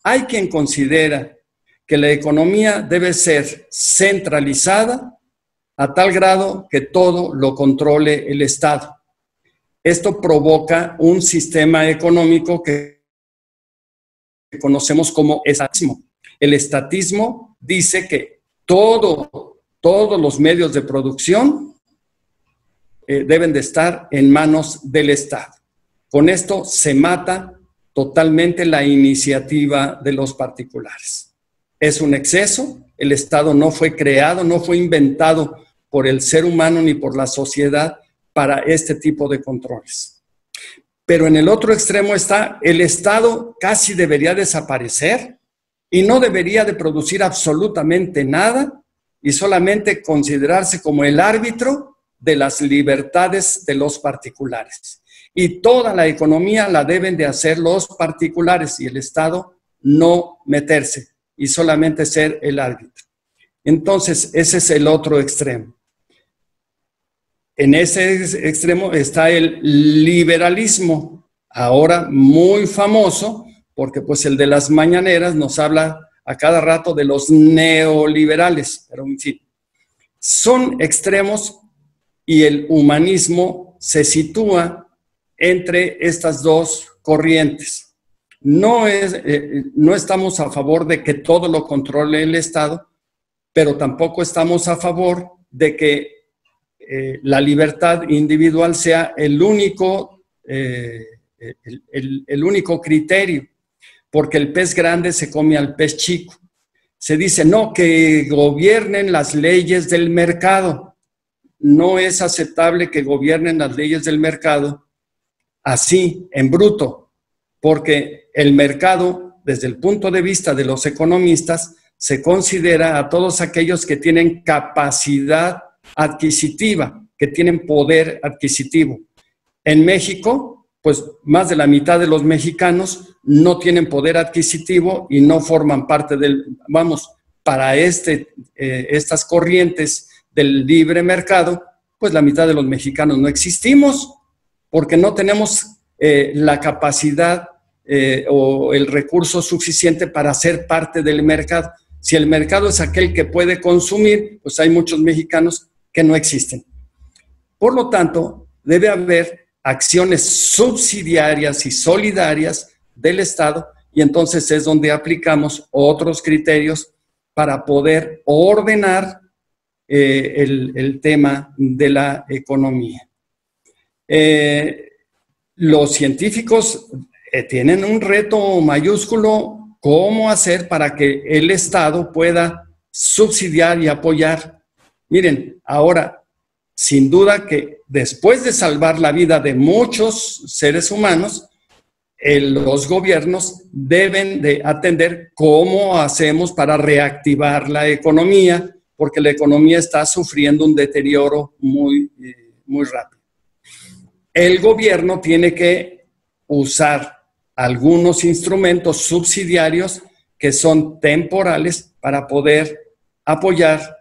Hay quien considera que la economía debe ser centralizada a tal grado que todo lo controle el Estado. Esto provoca un sistema económico que conocemos como estatismo. El estatismo dice que todo, todos los medios de producción eh, deben de estar en manos del Estado. Con esto se mata totalmente la iniciativa de los particulares. Es un exceso, el Estado no fue creado, no fue inventado por el ser humano ni por la sociedad para este tipo de controles. Pero en el otro extremo está el Estado casi debería desaparecer y no debería de producir absolutamente nada y solamente considerarse como el árbitro de las libertades de los particulares. Y toda la economía la deben de hacer los particulares y el Estado no meterse y solamente ser el árbitro. Entonces, ese es el otro extremo. En ese extremo está el liberalismo, ahora muy famoso, porque pues el de las mañaneras nos habla a cada rato de los neoliberales, pero en fin, son extremos y el humanismo se sitúa entre estas dos corrientes. No, es, eh, no estamos a favor de que todo lo controle el Estado, pero tampoco estamos a favor de que eh, la libertad individual sea el único, eh, el, único criterio, porque el pez grande se come al pez chico. Se dice, no, que gobiernen las leyes del mercado. no es aceptable que gobiernen las leyes del mercado así, en bruto, porque el mercado, desde el punto de vista de los economistas, se considera a todos aquellos que tienen capacidad adquisitiva, que tienen poder adquisitivo. En México, pues más de la mitad de los mexicanos no tienen poder adquisitivo y no forman parte del, vamos, para este, eh, estas corrientes del libre mercado, pues la mitad de los mexicanos no existimos porque no tenemos eh, la capacidad eh, o el recurso suficiente para ser parte del mercado. Si el mercado es aquel que puede consumir, pues hay muchos mexicanos que no existen. Por lo tanto, debe haber acciones subsidiarias y solidarias del Estado y entonces es donde aplicamos otros criterios para poder ordenar eh, el, tema de la economía. Eh, los científicos eh, tienen un reto mayúsculo ¿Cómo hacer para que el Estado pueda subsidiar y apoyar? Miren, ahora, sin duda que después de salvar la vida de muchos seres humanos, los gobiernos deben de atender cómo hacemos para reactivar la economía, porque la economía está sufriendo un deterioro muy, eh, muy rápido. El gobierno tiene que usar algunos instrumentos subsidiarios que son temporales para poder apoyar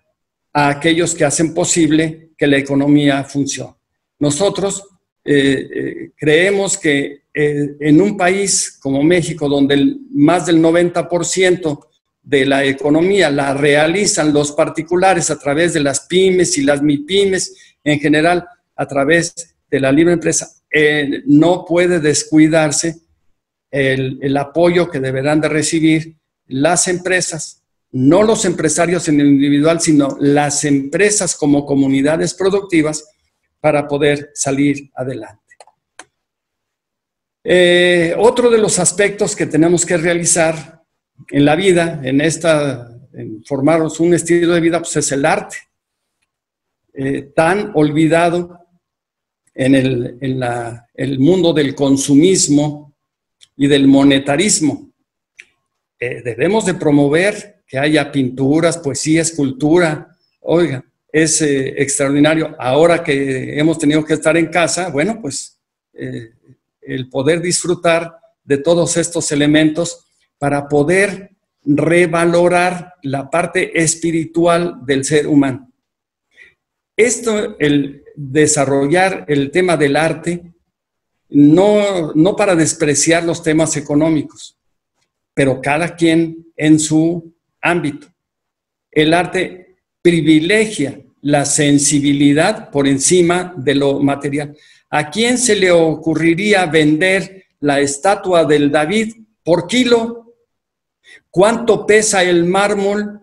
a aquellos que hacen posible que la economía funcione. Nosotros eh, eh, creemos que eh, en un país como México, donde más del 90% de la economía la realizan los particulares a través de las pymes y las MIPYMES, en general a través de la libre empresa, no puede descuidarse el, apoyo que deberán de recibir las empresas, no los empresarios en el individual, sino las empresas como comunidades productivas para poder salir adelante. Eh, otro de los aspectos que tenemos que realizar en la vida, en esta, en formarnos un estilo de vida, pues es el arte, eh, tan olvidado en, el, mundo del consumismo, y del monetarismo. Eh, debemos de promover que haya pinturas, poesía, escultura. Oiga, es eh, extraordinario. Ahora que hemos tenido que estar en casa, bueno, pues eh, el poder disfrutar de todos estos elementos para poder revalorar la parte espiritual del ser humano. Esto, el desarrollar el tema del arte, no, no para despreciar los temas económicos, pero cada quien en su ámbito. El arte privilegia la sensibilidad por encima de lo material. ¿A quién se le ocurriría vender la estatua del David por kilo? ¿Cuánto pesa el mármol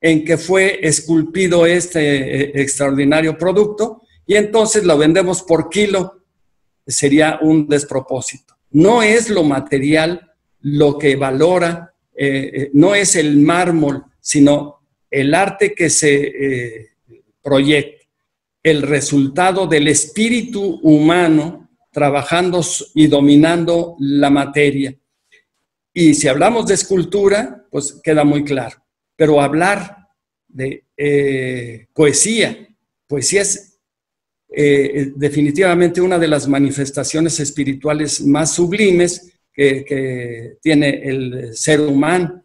en que fue esculpido este eh, extraordinario producto? Y entonces lo vendemos por kilo sería un despropósito. No es lo material lo que valora, eh, eh, no es el mármol, sino el arte que se eh, proyecta, el resultado del espíritu humano trabajando y dominando la materia. Y si hablamos de escultura, pues queda muy claro. Pero hablar de poesía, poesía es eh, definitivamente una de las manifestaciones espirituales más sublimes que, tiene el ser humano.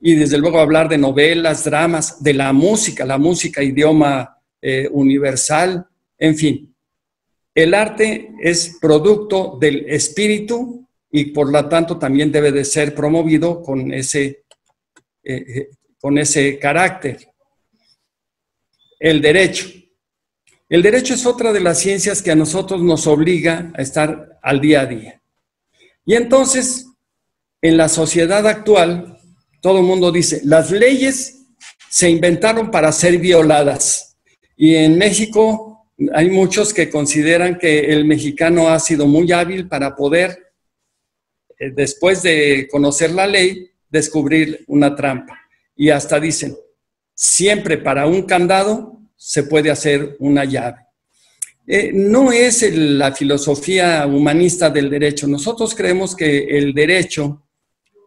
Y desde luego hablar de novelas, dramas, de la música, la música idioma eh, universal, en fin. El arte es producto del espíritu y por lo tanto también debe de ser promovido con ese, eh, con ese carácter. El derecho. El derecho es otra de las ciencias que a nosotros nos obliga a estar al día a día. Y entonces, en la sociedad actual, todo el mundo dice, las leyes se inventaron para ser violadas. Y en México hay muchos que consideran que el mexicano ha sido muy hábil para poder, eh, después de conocer la ley, descubrir una trampa. Y hasta dicen, siempre para un candado se puede hacer una llave. Eh, no es la filosofía humanista del derecho. Nosotros creemos que el derecho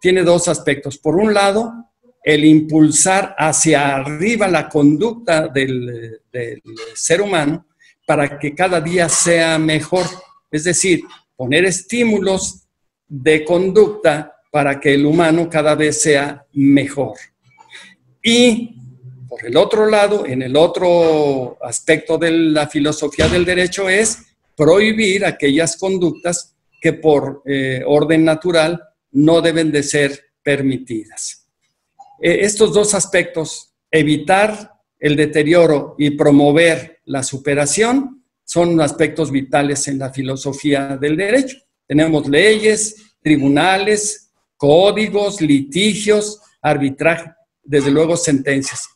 tiene dos aspectos. Por un lado, el impulsar hacia arriba la conducta del, ser humano para que cada día sea mejor. Es decir, poner estímulos de conducta para que el humano cada vez sea mejor. Y por el otro lado, en el otro aspecto de la filosofía del derecho es prohibir aquellas conductas que por eh, orden natural no deben de ser permitidas. Eh, estos dos aspectos, evitar el deterioro y promover la superación, son aspectos vitales en la filosofía del derecho. Tenemos leyes, tribunales, códigos, litigios, arbitraje, desde luego sentencias.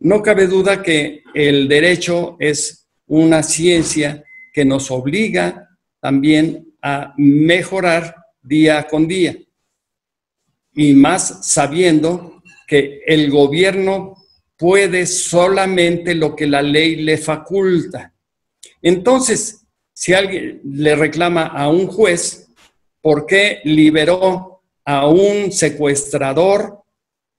No cabe duda que el derecho es una ciencia que nos obliga también a mejorar día con día y más sabiendo que el gobierno puede solamente lo que la ley le faculta. Entonces, si alguien le reclama a un juez por qué liberó a un secuestrador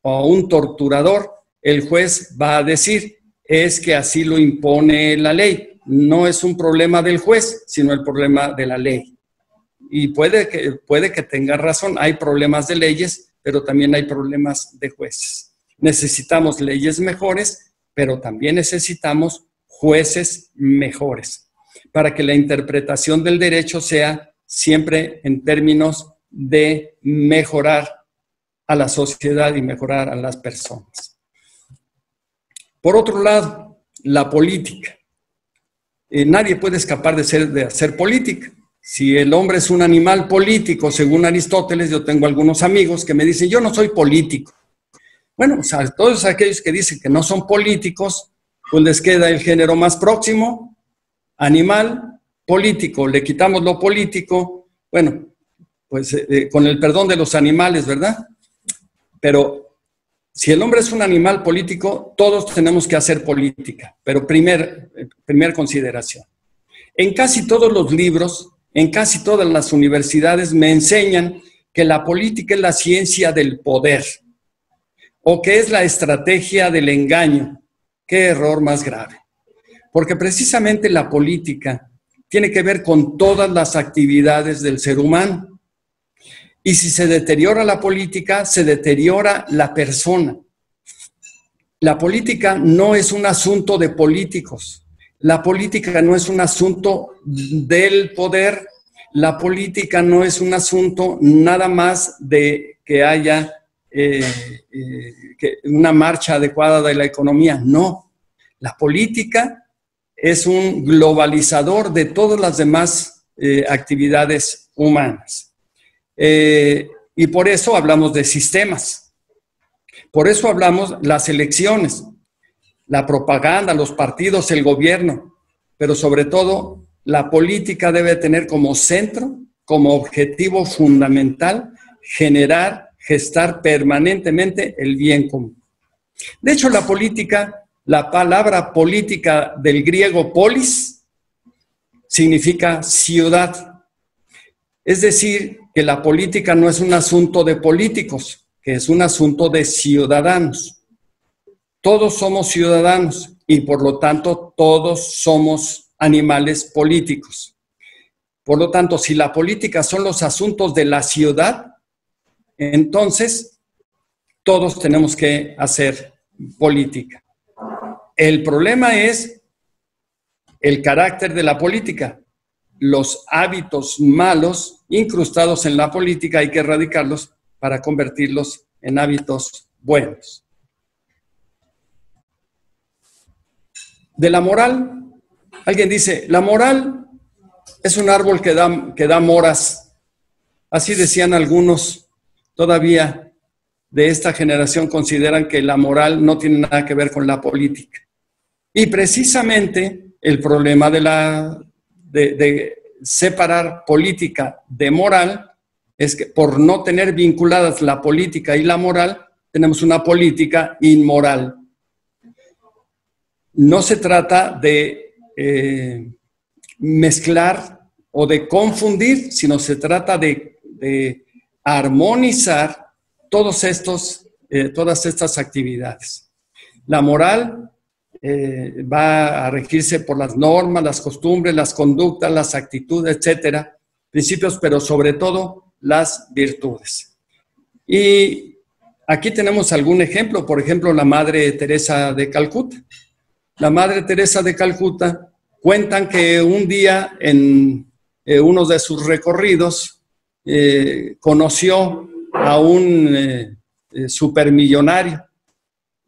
o a un torturador, el juez va a decir, es que así lo impone la ley. No es un problema del juez, sino el problema de la ley. Y puede que, puede que tenga razón, hay problemas de leyes, pero también hay problemas de jueces. Necesitamos leyes mejores, pero también necesitamos jueces mejores para que la interpretación del derecho sea siempre en términos de mejorar a la sociedad y mejorar a las personas. Por otro lado, la política. Eh, nadie puede escapar de, ser, de hacer política. Si el hombre es un animal político, según Aristóteles, yo tengo algunos amigos que me dicen, yo no soy político. Bueno, todos aquellos que dicen que no son políticos, pues les queda el género más próximo, animal, político. Le quitamos lo político, bueno, pues eh, eh, con el perdón de los animales, ¿verdad? Pero si el hombre es un animal político, todos tenemos que hacer política. Pero primer, eh, primer consideración. En casi todos los libros en casi todas las universidades me enseñan que la política es la ciencia del poder o que es la estrategia del engaño. Qué error más grave. Porque precisamente la política tiene que ver con todas las actividades del ser humano. Y si se deteriora la política, se deteriora la persona. La política no es un asunto de políticos. La política no es un asunto del poder, la política no es un asunto nada más de que haya eh, eh, una marcha adecuada de la economía, no. La política es un globalizador de todas las demás eh, actividades humanas. Y por eso hablamos de sistemas. Por eso hablamos las elecciones la propaganda, los partidos, el gobierno, pero sobre todo la política debe tener como centro, como objetivo fundamental, generar, gestar permanentemente el bien común. De hecho, la política, la palabra política del griego polis, significa ciudad. Es decir, que la política no es un asunto de políticos, que es un asunto de ciudadanos. Todos somos ciudadanos y por lo tanto todos somos animales políticos. Por lo tanto, si la política son los asuntos de la ciudad, entonces todos tenemos que hacer política. El problema es el carácter de la política. Los hábitos malos incrustados en la política hay que erradicarlos para convertirlos en hábitos buenos. de la moral. Alguien dice, la moral es un árbol que da, que da moras. Así decían algunos todavía de esta generación, consideran que la moral no tiene nada que ver con la política. Y precisamente el problema de, la, de, separar política de moral es que por no tener vinculadas la política y la moral, tenemos una política inmoral. no se trata de eh, mezclar o de confundir, sino se trata de, armonizar todos estos, eh, todas estas actividades. La moral eh, va a regirse por las normas, las costumbres, las conductas, las actitudes, etcétera, principios, pero sobre todo las virtudes. Y aquí tenemos algún ejemplo, por ejemplo, la Madre Teresa de Calcuta. La Madre Teresa de Calcuta cuentan que un día en eh, uno de sus recorridos eh, conoció a un supermillonario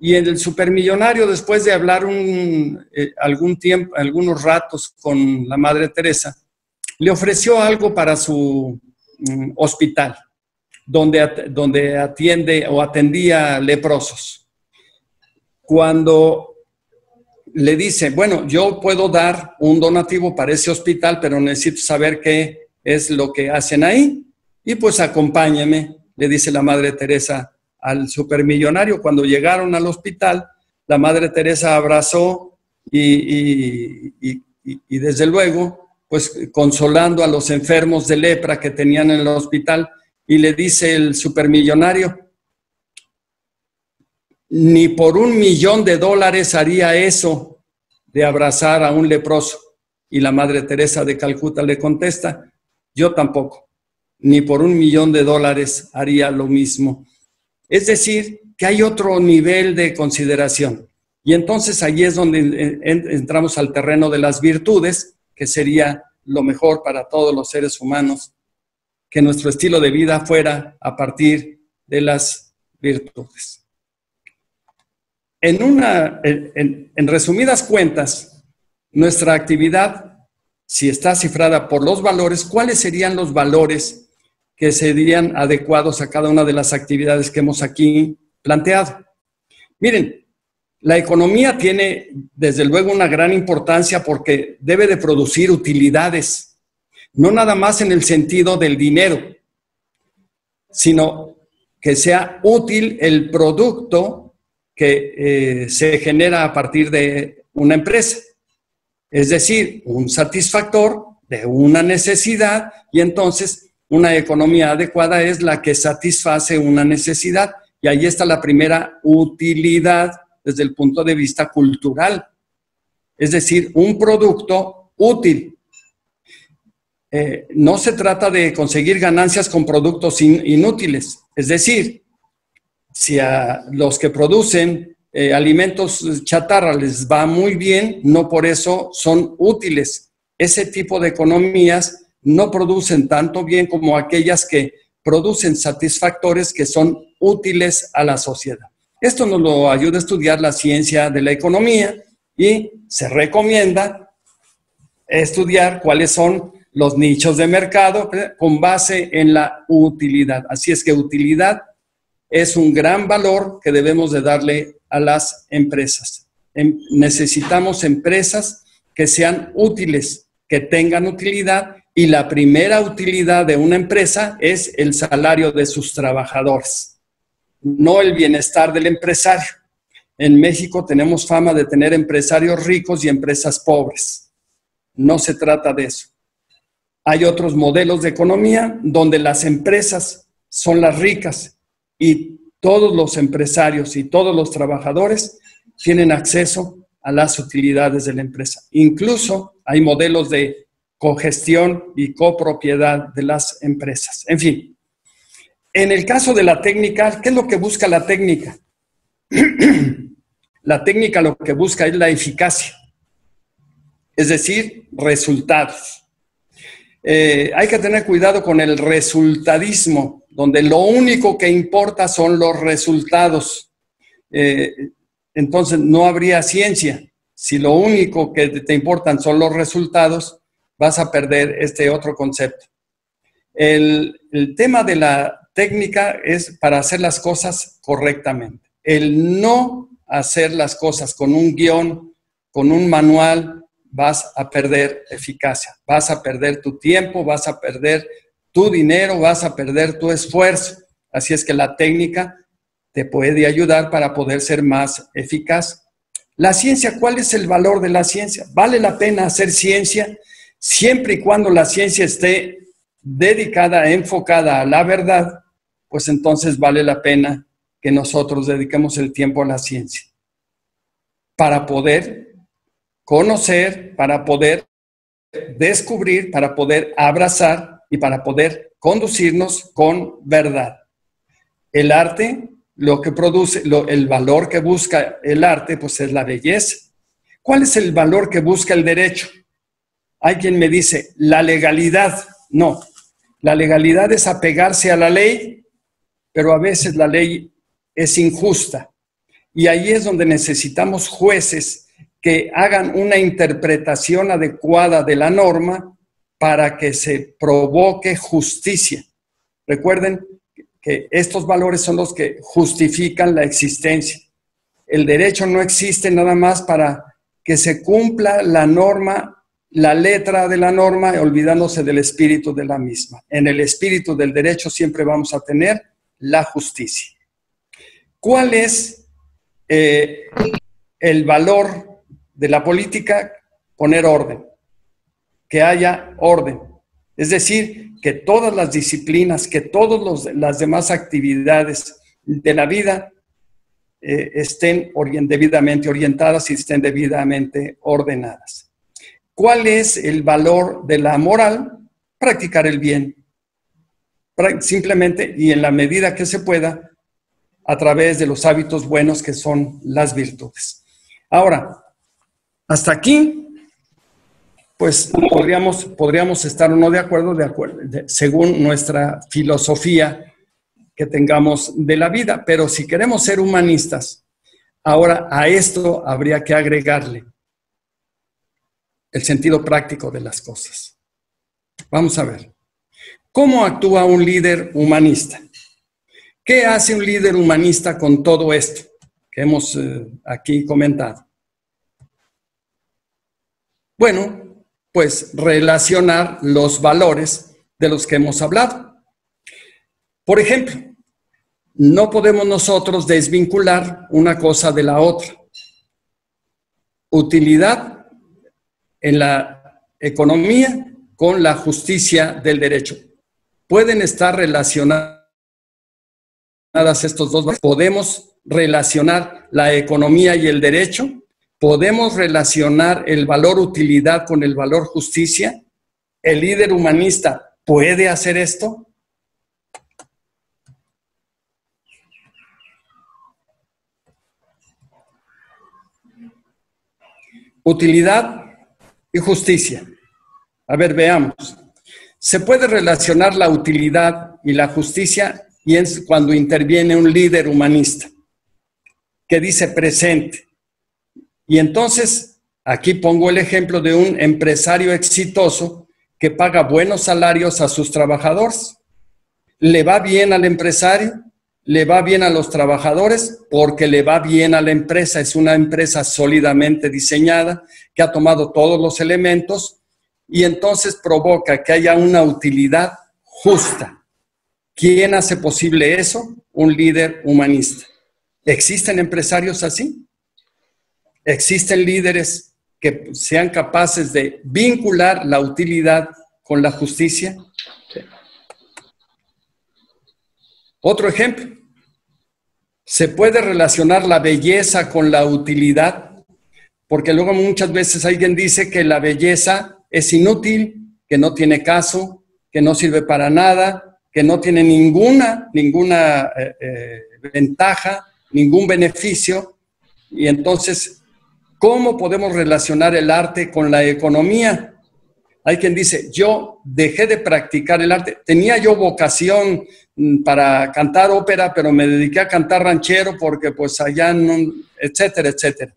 y en el supermillonario, después de hablar un, eh, algún tiempo, algunos ratos con la Madre Teresa, le ofreció algo para su mm, hospital, donde, donde atiende o atendía leprosos. Cuando le dice, bueno, yo puedo dar un donativo para ese hospital, pero necesito saber qué es lo que hacen ahí. Y pues acompáñame, le dice la Madre Teresa al supermillonario. Cuando llegaron al hospital, la Madre Teresa abrazó y, desde luego, pues consolando a los enfermos de lepra que tenían en el hospital, y le dice el supermillonario, ni por un millón de dólares haría eso de abrazar a un leproso. Y la Madre Teresa de Calcuta le contesta, yo tampoco, ni por un millón de dólares haría lo mismo. Es decir, que hay otro nivel de consideración. Y entonces ahí es donde entramos al terreno de las virtudes, que sería lo mejor para todos los seres humanos, que nuestro estilo de vida fuera a partir de las virtudes. En, resumidas cuentas, nuestra actividad, si está cifrada por los valores, ¿cuáles serían los valores que serían adecuados a cada una de las actividades que hemos aquí planteado. Miren, la economía tiene desde luego una gran importancia porque debe de producir utilidades, no nada más en el sentido del dinero, sino que sea útil el producto que eh, se genera a partir de una empresa. Es decir, un satisfactor de una necesidad y entonces una economía adecuada es la que satisface una necesidad. Y ahí está la primera utilidad desde el punto de vista cultural. Es decir, un producto útil. Eh, no se trata de conseguir ganancias con productos inútiles. Es decir, si a los que producen eh, alimentos chatarra les va muy bien, no por eso son útiles. Ese tipo de economías no producen tanto bien como aquellas que producen satisfactores que son útiles a la sociedad. Esto nos lo ayuda a estudiar la ciencia de la economía y se recomienda estudiar cuáles son los nichos de mercado con base en la utilidad. Así es que utilidad es un gran valor que debemos de darle a las empresas. Em, necesitamos empresas que sean útiles, que tengan utilidad y la primera utilidad de una empresa es el salario de sus trabajadores, no el bienestar del empresario. En México tenemos fama de tener empresarios ricos y empresas pobres. No se trata de eso. Hay otros modelos de economía donde las empresas son las ricas y todos los empresarios y todos los trabajadores tienen acceso a las utilidades de la empresa. Incluso hay modelos de cogestión y copropiedad de las empresas. En fin, en el caso de la técnica, ¿qué es lo que busca la técnica? la técnica lo que busca es la eficacia, es decir, resultados. Eh, hay que tener cuidado con el resultadismo, donde lo único que importa son los resultados. Eh, entonces no habría ciencia. Si lo único que te importan son los resultados, vas a perder este otro concepto. El, tema de la técnica es para hacer las cosas correctamente. El no hacer las cosas con un guion, con un manual, vas a perder eficacia, vas a perder tu tiempo, vas a perder tu dinero, vas a perder tu esfuerzo. Así es que la técnica te puede ayudar para poder ser más eficaz. La ciencia, ¿cuál es el valor de la ciencia? ¿Vale la pena hacer ciencia siempre y cuando la ciencia esté dedicada, enfocada a la verdad? Pues entonces vale la pena que nosotros dediquemos el tiempo a la ciencia para poder conocer, para poder descubrir, para poder abrazar y para poder conducirnos con verdad. El arte, lo que produce, el valor que busca el arte, pues es la belleza. ¿Cuál es el valor que busca el derecho? Hay quien me dice, la legalidad. No, la legalidad es apegarse a la ley, pero a veces la ley es injusta. Y ahí es donde necesitamos jueces que hagan una interpretación adecuada de la norma para que se provoque justicia. Recuerden que estos valores son los que justifican la existencia. El derecho no existe nada más para que se cumpla la norma, la letra de la norma, olvidándose del espíritu de la misma. En el espíritu del derecho siempre vamos a tener la justicia. ¿Cuál es eh, el valor de la política? Poner orden, que haya orden. Es decir, que todas las disciplinas, que todas las demás actividades de la vida eh, estén debidamente orientadas y estén debidamente ordenadas. ¿Cuál es el valor de la moral? Practicar el bien. Simplemente y en la medida que se pueda, a través de los hábitos buenos que son las virtudes. Ahora, hasta aquí, pues podríamos, podríamos estar o no de acuerdo, de acuerdo, según nuestra filosofía que tengamos de la vida, pero si queremos ser humanistas, ahora a esto habría que agregarle el sentido práctico de las cosas. Vamos a ver. ¿Cómo actúa un líder humanista? ¿Qué hace un líder humanista con todo esto que hemos eh, aquí comentado? Bueno, pues relacionar los valores de los que hemos hablado. Por ejemplo, no podemos nosotros desvincular una cosa de la otra. Utilidad en la economía con la justicia del derecho. Pueden estar relacionadas estos dos, podemos relacionar la economía y el derecho, podemos relacionar el valor utilidad con el valor justicia. ¿El líder humanista puede hacer esto? Utilidad y justicia. A ver, veamos. Se puede relacionar la utilidad y la justicia y es cuando interviene un líder humanista que dice presente. Y entonces, aquí pongo el ejemplo de un empresario exitoso que paga buenos salarios a sus trabajadores. ¿Le va bien al empresario? ¿Le va bien a los trabajadores? Porque le va bien a la empresa. Es una empresa sólidamente diseñada que ha tomado todos los elementos y entonces provoca que haya una utilidad justa ¿Quién hace posible eso? Un líder humanista. ¿Existen empresarios así? ¿Existen líderes que sean capaces de vincular la utilidad con la justicia? Otro ejemplo. ¿Se puede relacionar la belleza con la utilidad? Porque luego muchas veces alguien dice que la belleza es inútil, que no tiene caso, que no sirve para nada, que no tiene ninguna, ninguna eh, eh, ventaja, ningún beneficio. Y entonces, ¿cómo podemos relacionar el arte con la economía? Hay quien dice, yo dejé de practicar el arte, tenía yo vocación mm, para cantar ópera, pero me dediqué a cantar ranchero porque pues allá no, etcétera, etcétera.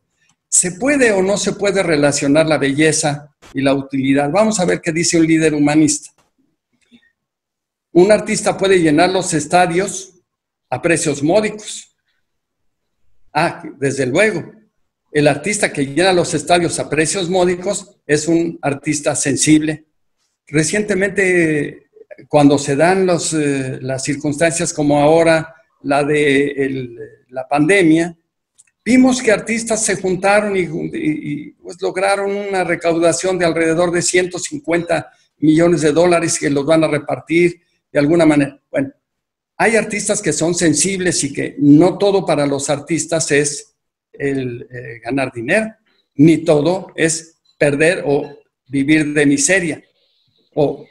¿Se puede o no se puede relacionar la belleza y la utilidad? Vamos a ver qué dice un líder humanista. Un artista puede llenar los estadios a precios módicos. Ah, desde luego. El artista que llena los estadios a precios módicos es un artista sensible. Recientemente, cuando se dan eh, las circunstancias como ahora la de la pandemia, vimos que artistas se juntaron y, pues, lograron una recaudación de alrededor de 150 millones de dólares que los van a repartir de alguna manera. Bueno, hay artistas que son sensibles y que no todo para los artistas es el eh, ganar dinero, ni todo es perder o vivir de miseria o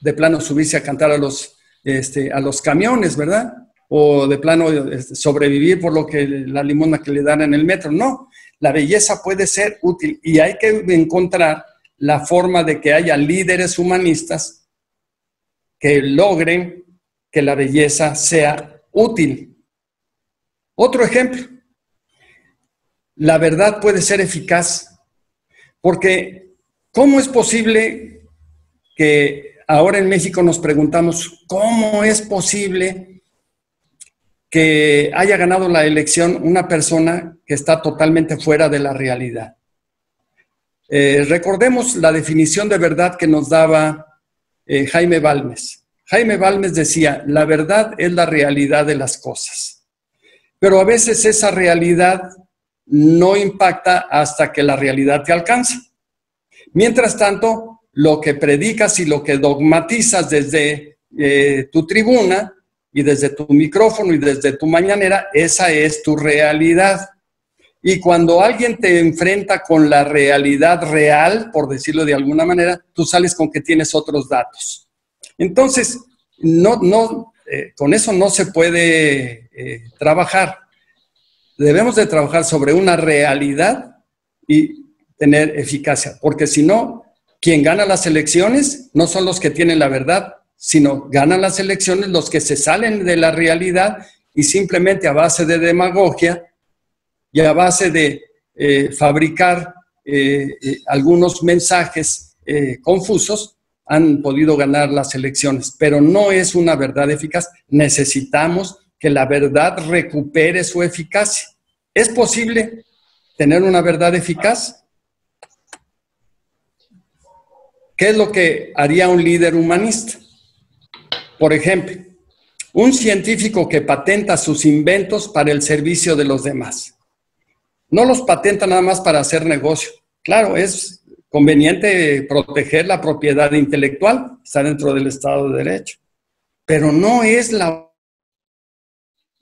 de plano subirse a cantar a los, este, a los camiones, ¿verdad? O de plano este, sobrevivir por lo que la limona que le dan en el metro. No, la belleza puede ser útil y hay que encontrar la forma de que haya líderes humanistas que logren que la belleza sea útil. Otro ejemplo, la verdad puede ser eficaz, porque ¿cómo es posible que ahora en México nos preguntamos, ¿cómo es posible que haya ganado la elección una persona que está totalmente fuera de la realidad? Eh, recordemos la definición de verdad que nos daba eh, Jaime Balmes. Jaime Balmes decía, la verdad es la realidad de las cosas. Pero a veces esa realidad no impacta hasta que la realidad te alcanza. Mientras tanto, lo que predicas y lo que dogmatizas desde eh, tu tribuna y desde tu micrófono y desde tu mañanera, esa es tu realidad. Y cuando alguien te enfrenta con la realidad real, por decirlo de alguna manera, tú sales con que tienes otros datos. Entonces, no, no, eh, con eso no se puede eh, trabajar. Debemos de trabajar sobre una realidad y tener eficacia, porque si no, quien gana las elecciones no son los que tienen la verdad, sino ganan las elecciones los que se salen de la realidad y simplemente a base de demagogia y a base de eh, fabricar eh, eh, algunos mensajes confusos han podido ganar las elecciones, pero no es una verdad eficaz. Necesitamos que la verdad recupere su eficacia. ¿Es posible tener una verdad eficaz? ¿Qué es lo que haría un líder humanista? Por ejemplo, un científico que patenta sus inventos para el servicio de los demás. No los patenta nada más para hacer negocio. Claro, es conveniente proteger la propiedad intelectual, está dentro del Estado de Derecho, pero no es la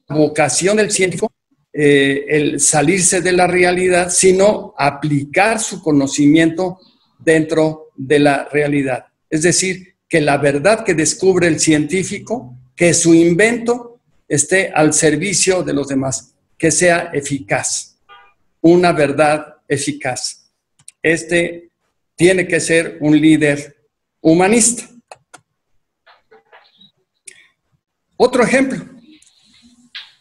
vocación del científico eh, el salirse de la realidad, sino aplicar su conocimiento dentro de la realidad. Es decir, que la verdad que descubre el científico, que su invento esté al servicio de los demás, que sea eficaz, una verdad eficaz. Este tiene que ser un líder humanista. Otro ejemplo.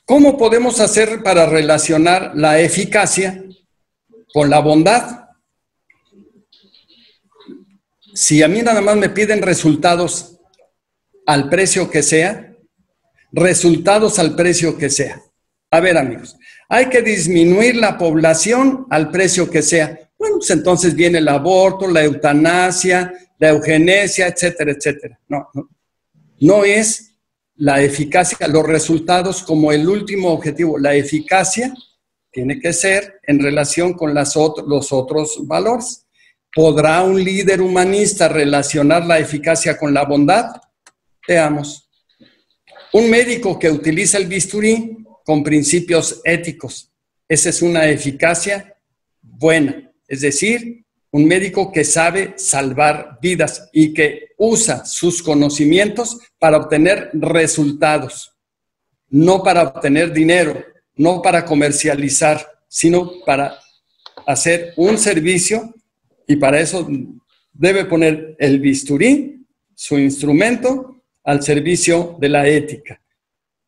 ¿Cómo podemos hacer para relacionar la eficacia con la bondad? si a mí nada más me piden resultados al precio que sea, resultados al precio que sea. A ver, amigos, hay que disminuir la población al precio que sea. Bueno, pues entonces viene el aborto, la eutanasia, la eugenesia, etcétera, etcétera. No, no, no es la eficacia, los resultados como el último objetivo. La eficacia tiene que ser en relación con los otros valores. ¿Podrá un líder humanista relacionar la eficacia con la bondad? Veamos. Un médico que utiliza el bisturí con principios éticos, esa es una eficacia buena. Es decir, un médico que sabe salvar vidas y que usa sus conocimientos para obtener resultados, no para obtener dinero, no para comercializar, sino para hacer un servicio y para eso debe poner el bisturí, su instrumento, al servicio de la ética.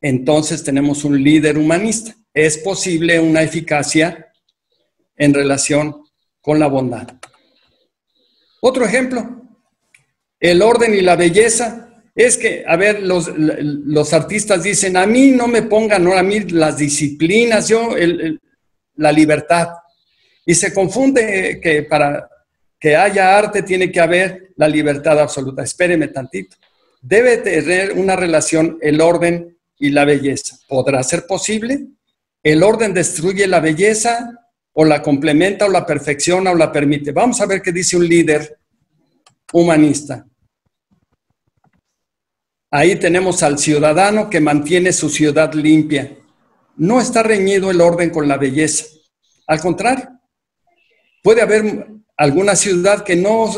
Entonces tenemos un líder humanista. Es posible una eficacia en relación con la bondad. Otro ejemplo, el orden y la belleza. Es que, a ver, los, los artistas dicen, a mí no me pongan, no, a mí las disciplinas, yo, la libertad. Y se confunde que para que haya arte tiene que haber la libertad absoluta. Espéreme tantito. Debe tener una relación el orden y la belleza. ¿Podrá ser posible? ¿El orden destruye la belleza o la complementa o la perfecciona o la permite? Vamos a ver qué dice un líder humanista. Ahí tenemos al ciudadano que mantiene su ciudad limpia. No está reñido el orden con la belleza. Al contrario, puede haber alguna ciudad que no,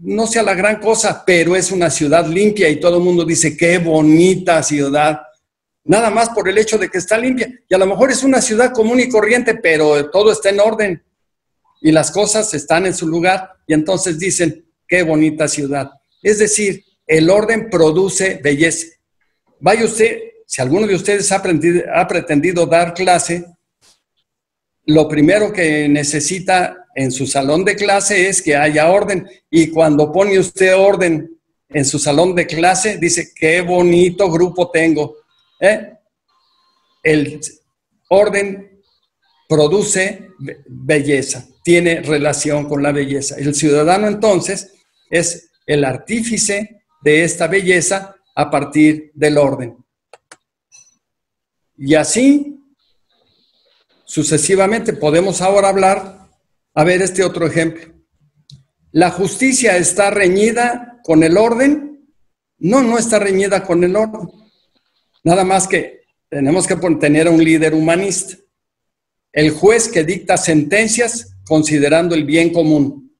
no sea la gran cosa, pero es una ciudad limpia y todo el mundo dice, qué bonita ciudad. Nada más por el hecho de que está limpia. Y a lo mejor es una ciudad común y corriente, pero todo está en orden y las cosas están en su lugar. Y entonces dicen, qué bonita ciudad. Es decir, el orden produce belleza. Vaya usted, si alguno de ustedes ha, ha pretendido dar clase, lo primero que necesita en su salón de clase es que haya orden. Y cuando pone usted orden en su salón de clase, dice, qué bonito grupo tengo. ¿Eh? El orden produce belleza, tiene relación con la belleza. El ciudadano entonces es el artífice de esta belleza a partir del orden. Y así, sucesivamente, podemos ahora hablar, a ver este otro ejemplo. ¿La justicia está reñida con el orden? No, no está reñida con el orden. Nada más que tenemos que tener a un líder humanista. El juez que dicta sentencias considerando el bien común.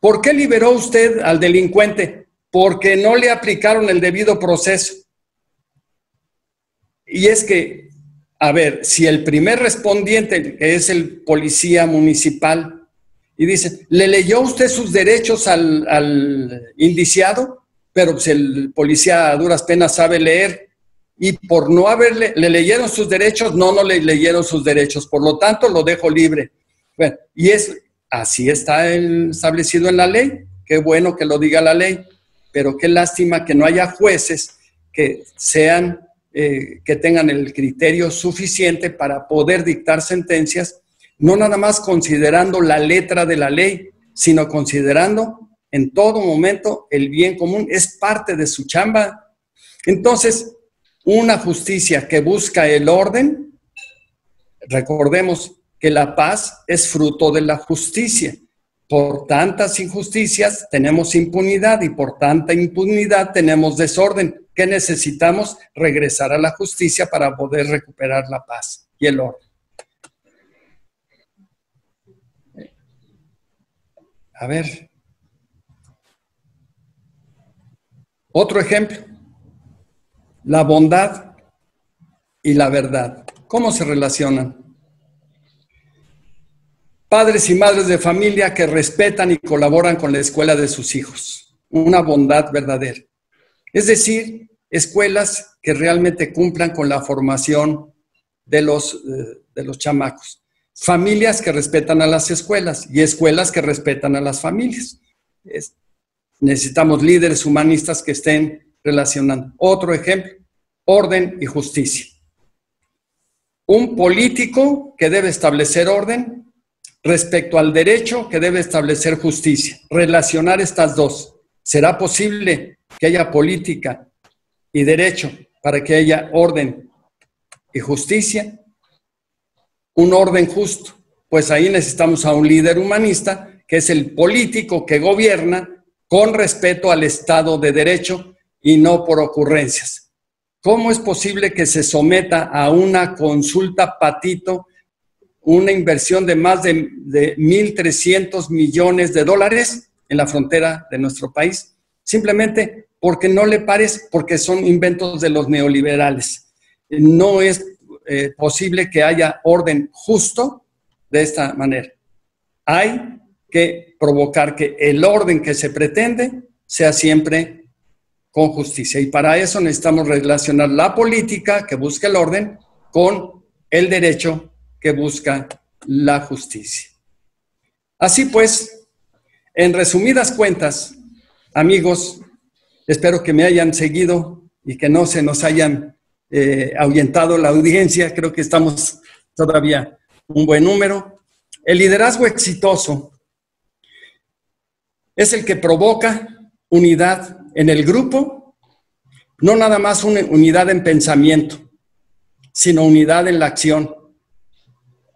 ¿Por qué liberó usted al delincuente? porque no le aplicaron el debido proceso. Y es que, a ver, si el primer respondiente, es el policía municipal, y dice, ¿le leyó usted sus derechos al, indiciado? Pero pues el policía a duras penas sabe leer y por no haberle, le leyeron sus derechos, no, no le leyeron sus derechos, por lo tanto lo dejo libre. Bueno, y es, así está establecido en la ley, qué bueno que lo diga la ley pero qué lástima que no haya jueces que sean, eh, que tengan el criterio suficiente para poder dictar sentencias, no nada más considerando la letra de la ley, sino considerando en todo momento el bien común, es parte de su chamba. Entonces, una justicia que busca el orden, recordemos que la paz es fruto de la justicia. Por tantas injusticias tenemos impunidad y por tanta impunidad tenemos desorden. ¿Qué necesitamos? Regresar a la justicia para poder recuperar la paz y el orden. A ver. Otro ejemplo. La bondad y la verdad. ¿Cómo se relacionan? Padres y madres de familia que respetan y colaboran con la escuela de sus hijos. Una bondad verdadera. Es decir, escuelas que realmente cumplan con la formación de los, eh, de los chamacos. Familias que respetan a las escuelas y escuelas que respetan a las familias. necesitamos líderes humanistas que estén relacionando. Otro ejemplo, orden y justicia. Un político que debe establecer orden respecto al derecho que debe establecer justicia. Relacionar estas dos. ¿Será posible que haya política y derecho para que haya orden y justicia? Un orden justo. Pues ahí necesitamos a un líder humanista, que es el político que gobierna con respeto al Estado de Derecho y no por ocurrencias. ¿Cómo es posible que se someta a una consulta patito una inversión de más de, de 1.300 millones de dólares en la frontera de nuestro país, simplemente porque no le parece, porque son inventos de los neoliberales. No es eh, posible que haya orden justo de esta manera. Hay que provocar que el orden que se pretende sea siempre con justicia. Y para eso necesitamos relacionar la política que busca el orden con el derecho que busca la justicia. Así pues, en resumidas cuentas, amigos, espero que me hayan seguido y que no se nos hayan eh, ahuyentado la audiencia. Creo que estamos todavía un buen número. El liderazgo exitoso es el que provoca unidad en el grupo, no nada más una unidad en pensamiento, sino unidad en la acción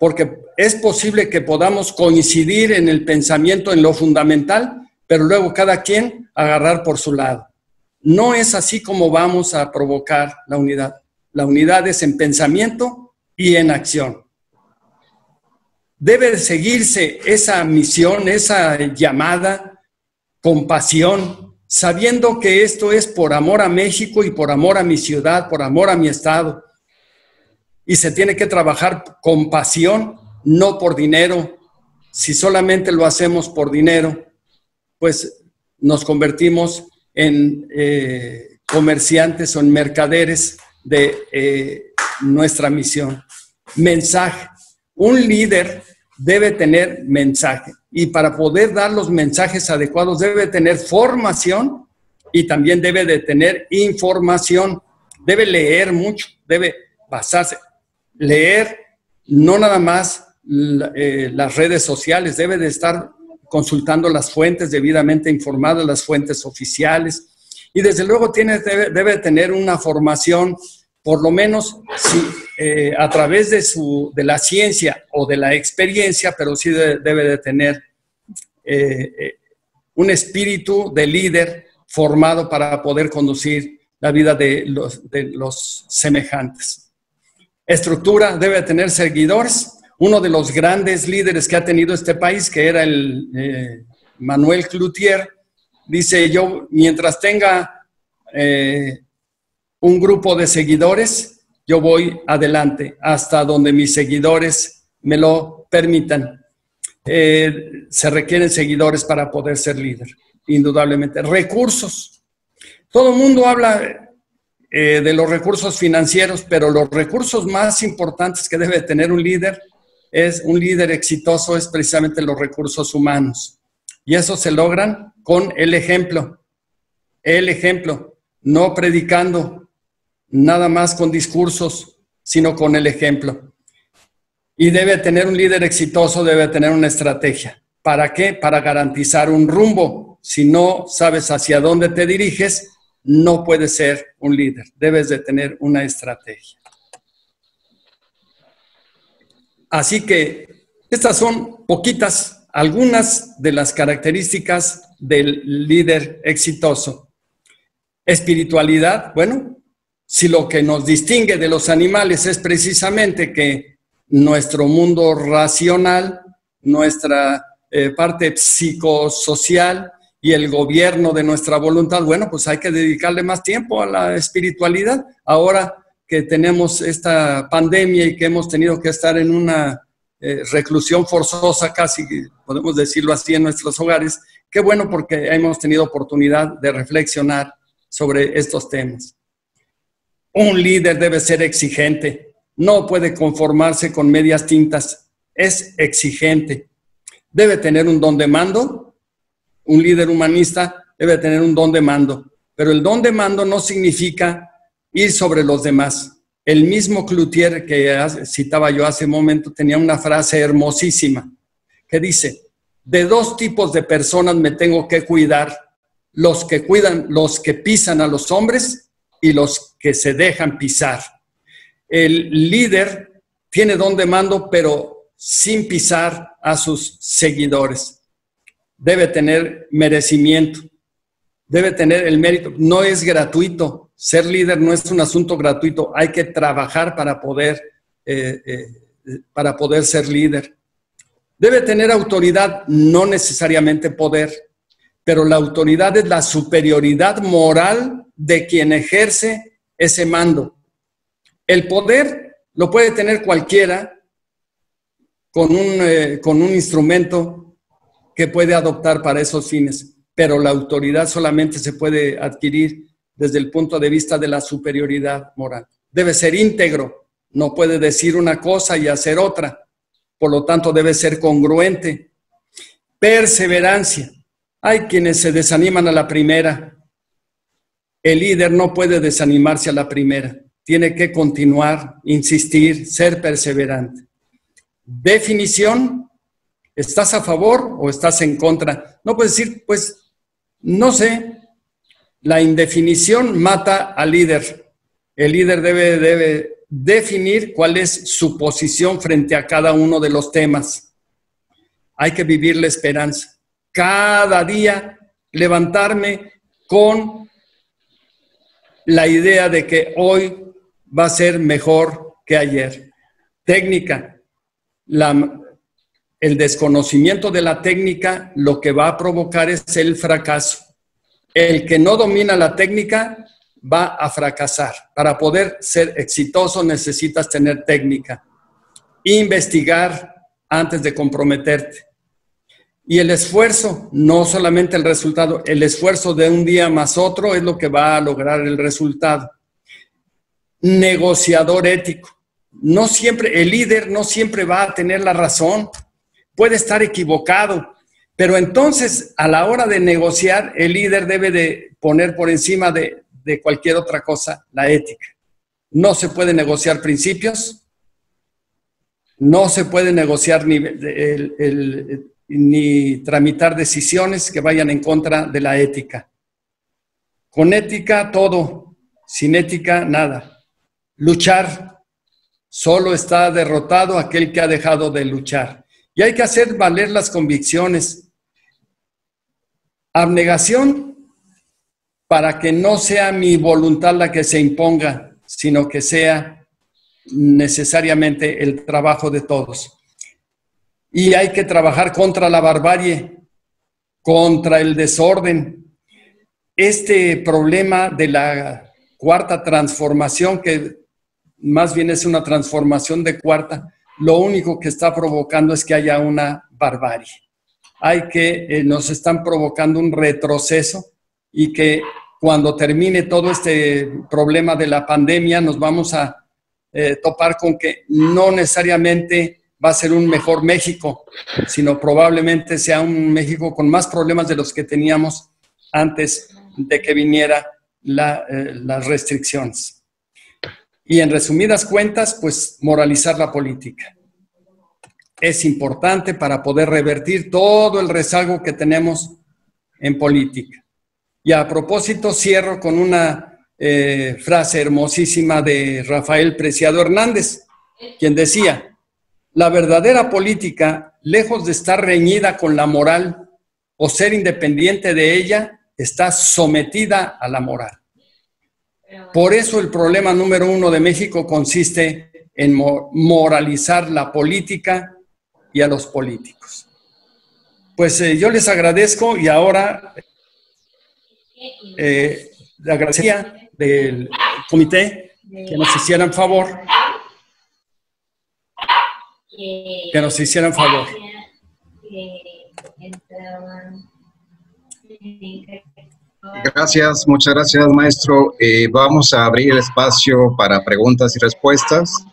porque es posible que podamos coincidir en el pensamiento, en lo fundamental, pero luego cada quien agarrar por su lado. No es así como vamos a provocar la unidad. La unidad es en pensamiento y en acción. Debe seguirse esa misión, esa llamada con pasión, sabiendo que esto es por amor a México y por amor a mi ciudad, por amor a mi estado. Y se tiene que trabajar con pasión, no por dinero. Si solamente lo hacemos por dinero, pues nos convertimos en eh, comerciantes o en mercaderes de eh, nuestra misión. Mensaje. Un líder debe tener mensaje y para poder dar los mensajes adecuados debe tener formación y también debe de tener información. Debe leer mucho, debe basarse. Leer no nada más eh, las redes sociales, debe de estar consultando las fuentes debidamente informadas, las fuentes oficiales. Y desde luego tiene, debe, tener una formación, por lo menos eh, a través de, su, de la ciencia o de la experiencia, pero sí debe, de tener eh, eh, un espíritu de líder formado para poder conducir la vida de los, de los semejantes. Estructura debe tener seguidores, uno de los grandes líderes que ha tenido este país, que era el Manuel Cloutier, dice yo, mientras tenga un grupo de seguidores, yo voy adelante hasta donde mis seguidores me lo permitan. Eh, se requieren seguidores para poder ser líder, indudablemente. Recursos. Todo el mundo habla de los recursos financieros, pero los recursos más importantes que debe tener un líder es un líder exitoso es precisamente los recursos humanos. Y eso se logran con el ejemplo. El ejemplo, no predicando nada más con discursos, sino con el ejemplo. Y debe tener un líder exitoso, debe tener una estrategia. ¿Para qué? Para garantizar un rumbo. Si no sabes hacia dónde te diriges, no puedes ser un líder. Debes de tener una estrategia. Así que estas son poquitas, algunas de las características del líder exitoso. Espiritualidad, bueno, si lo que nos distingue de los animales es precisamente que nuestro mundo racional, nuestra eh, parte psicosocial y el gobierno de nuestra voluntad, bueno, pues hay que dedicarle más tiempo a la espiritualidad. Ahora que tenemos esta pandemia y que hemos tenido que estar en una eh, reclusión forzosa, casi podemos decirlo así, en nuestros hogares, qué bueno porque hemos tenido oportunidad de reflexionar sobre estos temas. Un líder debe ser exigente, no puede conformarse con medias tintas, es exigente. Debe tener un don de mando, un líder humanista debe tener un don de mando, pero el don de mando no significa ir sobre los demás. El mismo Cloutier que citaba yo hace un momento tenía una frase hermosísima que dice, de dos tipos de personas me tengo que cuidar, los que cuidan, los que pisan a los hombres y los que se dejan pisar. El líder tiene don de mando, pero sin pisar a sus seguidores. Debe tener merecimiento, debe tener el mérito. No es gratuito, ser líder no es un asunto gratuito, hay que trabajar para poder, eh, eh, para poder ser líder. Debe tener autoridad, no necesariamente poder, pero la autoridad es la superioridad moral de quien ejerce ese mando. El poder lo puede tener cualquiera con un, eh, con un instrumento que puede adoptar para esos fines, pero la autoridad solamente se puede adquirir desde el punto de vista de la superioridad moral. Debe ser íntegro, no puede decir una cosa y hacer otra, por lo tanto debe ser congruente. Perseverancia. Hay quienes se desaniman a la primera. El líder no puede desanimarse a la primera, tiene que continuar, insistir, ser perseverante. Definición, ¿estás a favor o estás en contra? No puedes decir, pues, no sé, la indefinición mata al líder. El líder debe, debe definir cuál es su posición frente a cada uno de los temas. Hay que vivir la esperanza. Cada día levantarme con la idea de que hoy va a ser mejor que ayer. Técnica. el desconocimiento de la técnica lo que va a provocar es el fracaso. El que no domina la técnica va a fracasar. Para poder ser exitoso necesitas tener técnica. Investigar antes de comprometerte. Y el esfuerzo, no solamente el resultado, el esfuerzo de un día más otro es lo que va a lograr el resultado. Negociador ético. No siempre, el líder no siempre va a tener la razón, puede estar equivocado, pero entonces a la hora de negociar, el líder debe de poner por encima de, de cualquier otra cosa la ética. No se puede negociar principios, no se puede negociar ni, ni tramitar decisiones que vayan en contra de la ética. Con ética todo, sin ética nada. Luchar, solo está derrotado aquel que ha dejado de luchar. Y hay que hacer valer las convicciones. Abnegación para que no sea mi voluntad la que se imponga, sino que sea necesariamente el trabajo de todos. Y hay que trabajar contra la barbarie, contra el desorden. Este problema de la cuarta transformación, que más bien es una transformación de cuarta, lo único que está provocando es que haya una barbarie. Hay que, eh, nos están provocando un retroceso y que cuando termine todo este problema de la pandemia, nos vamos a eh, topar con que no necesariamente va a ser un mejor México, sino probablemente sea un México con más problemas de los que teníamos antes de que viniera eh, las restricciones. Y en resumidas cuentas, pues moralizar la política. Es importante para poder revertir todo el rezago que tenemos en política. Y a propósito, cierro con una eh, frase hermosísima de Rafael Preciado Hernández, quien decía, la verdadera política, lejos de estar reñida con la moral o ser independiente de ella, está sometida a la moral. Por eso el problema número uno de México consiste en moralizar la política y a los políticos. Pues eh, yo les agradezco y ahora eh, la gracia del comité que nos hicieran favor, que nos hicieran favor. Gracias, muchas gracias, maestro. Eh, vamos a abrir el espacio para preguntas y respuestas.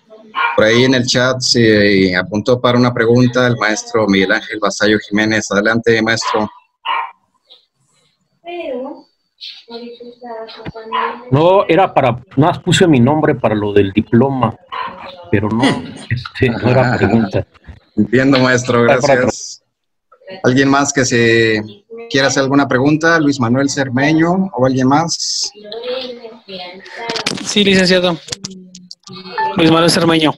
Por ahí en el chat se apuntó para una pregunta el maestro Miguel Ángel Basayo Jiménez. Adelante, maestro. No, era para, no más puse mi nombre para lo del diploma, pero no, este, no era pregunta. Entiendo, maestro, gracias. ¿Alguien más que se quiera hacer alguna pregunta? Luis Manuel Cermeño o alguien más. Sí, licenciado. Luis Manuel Cermeño.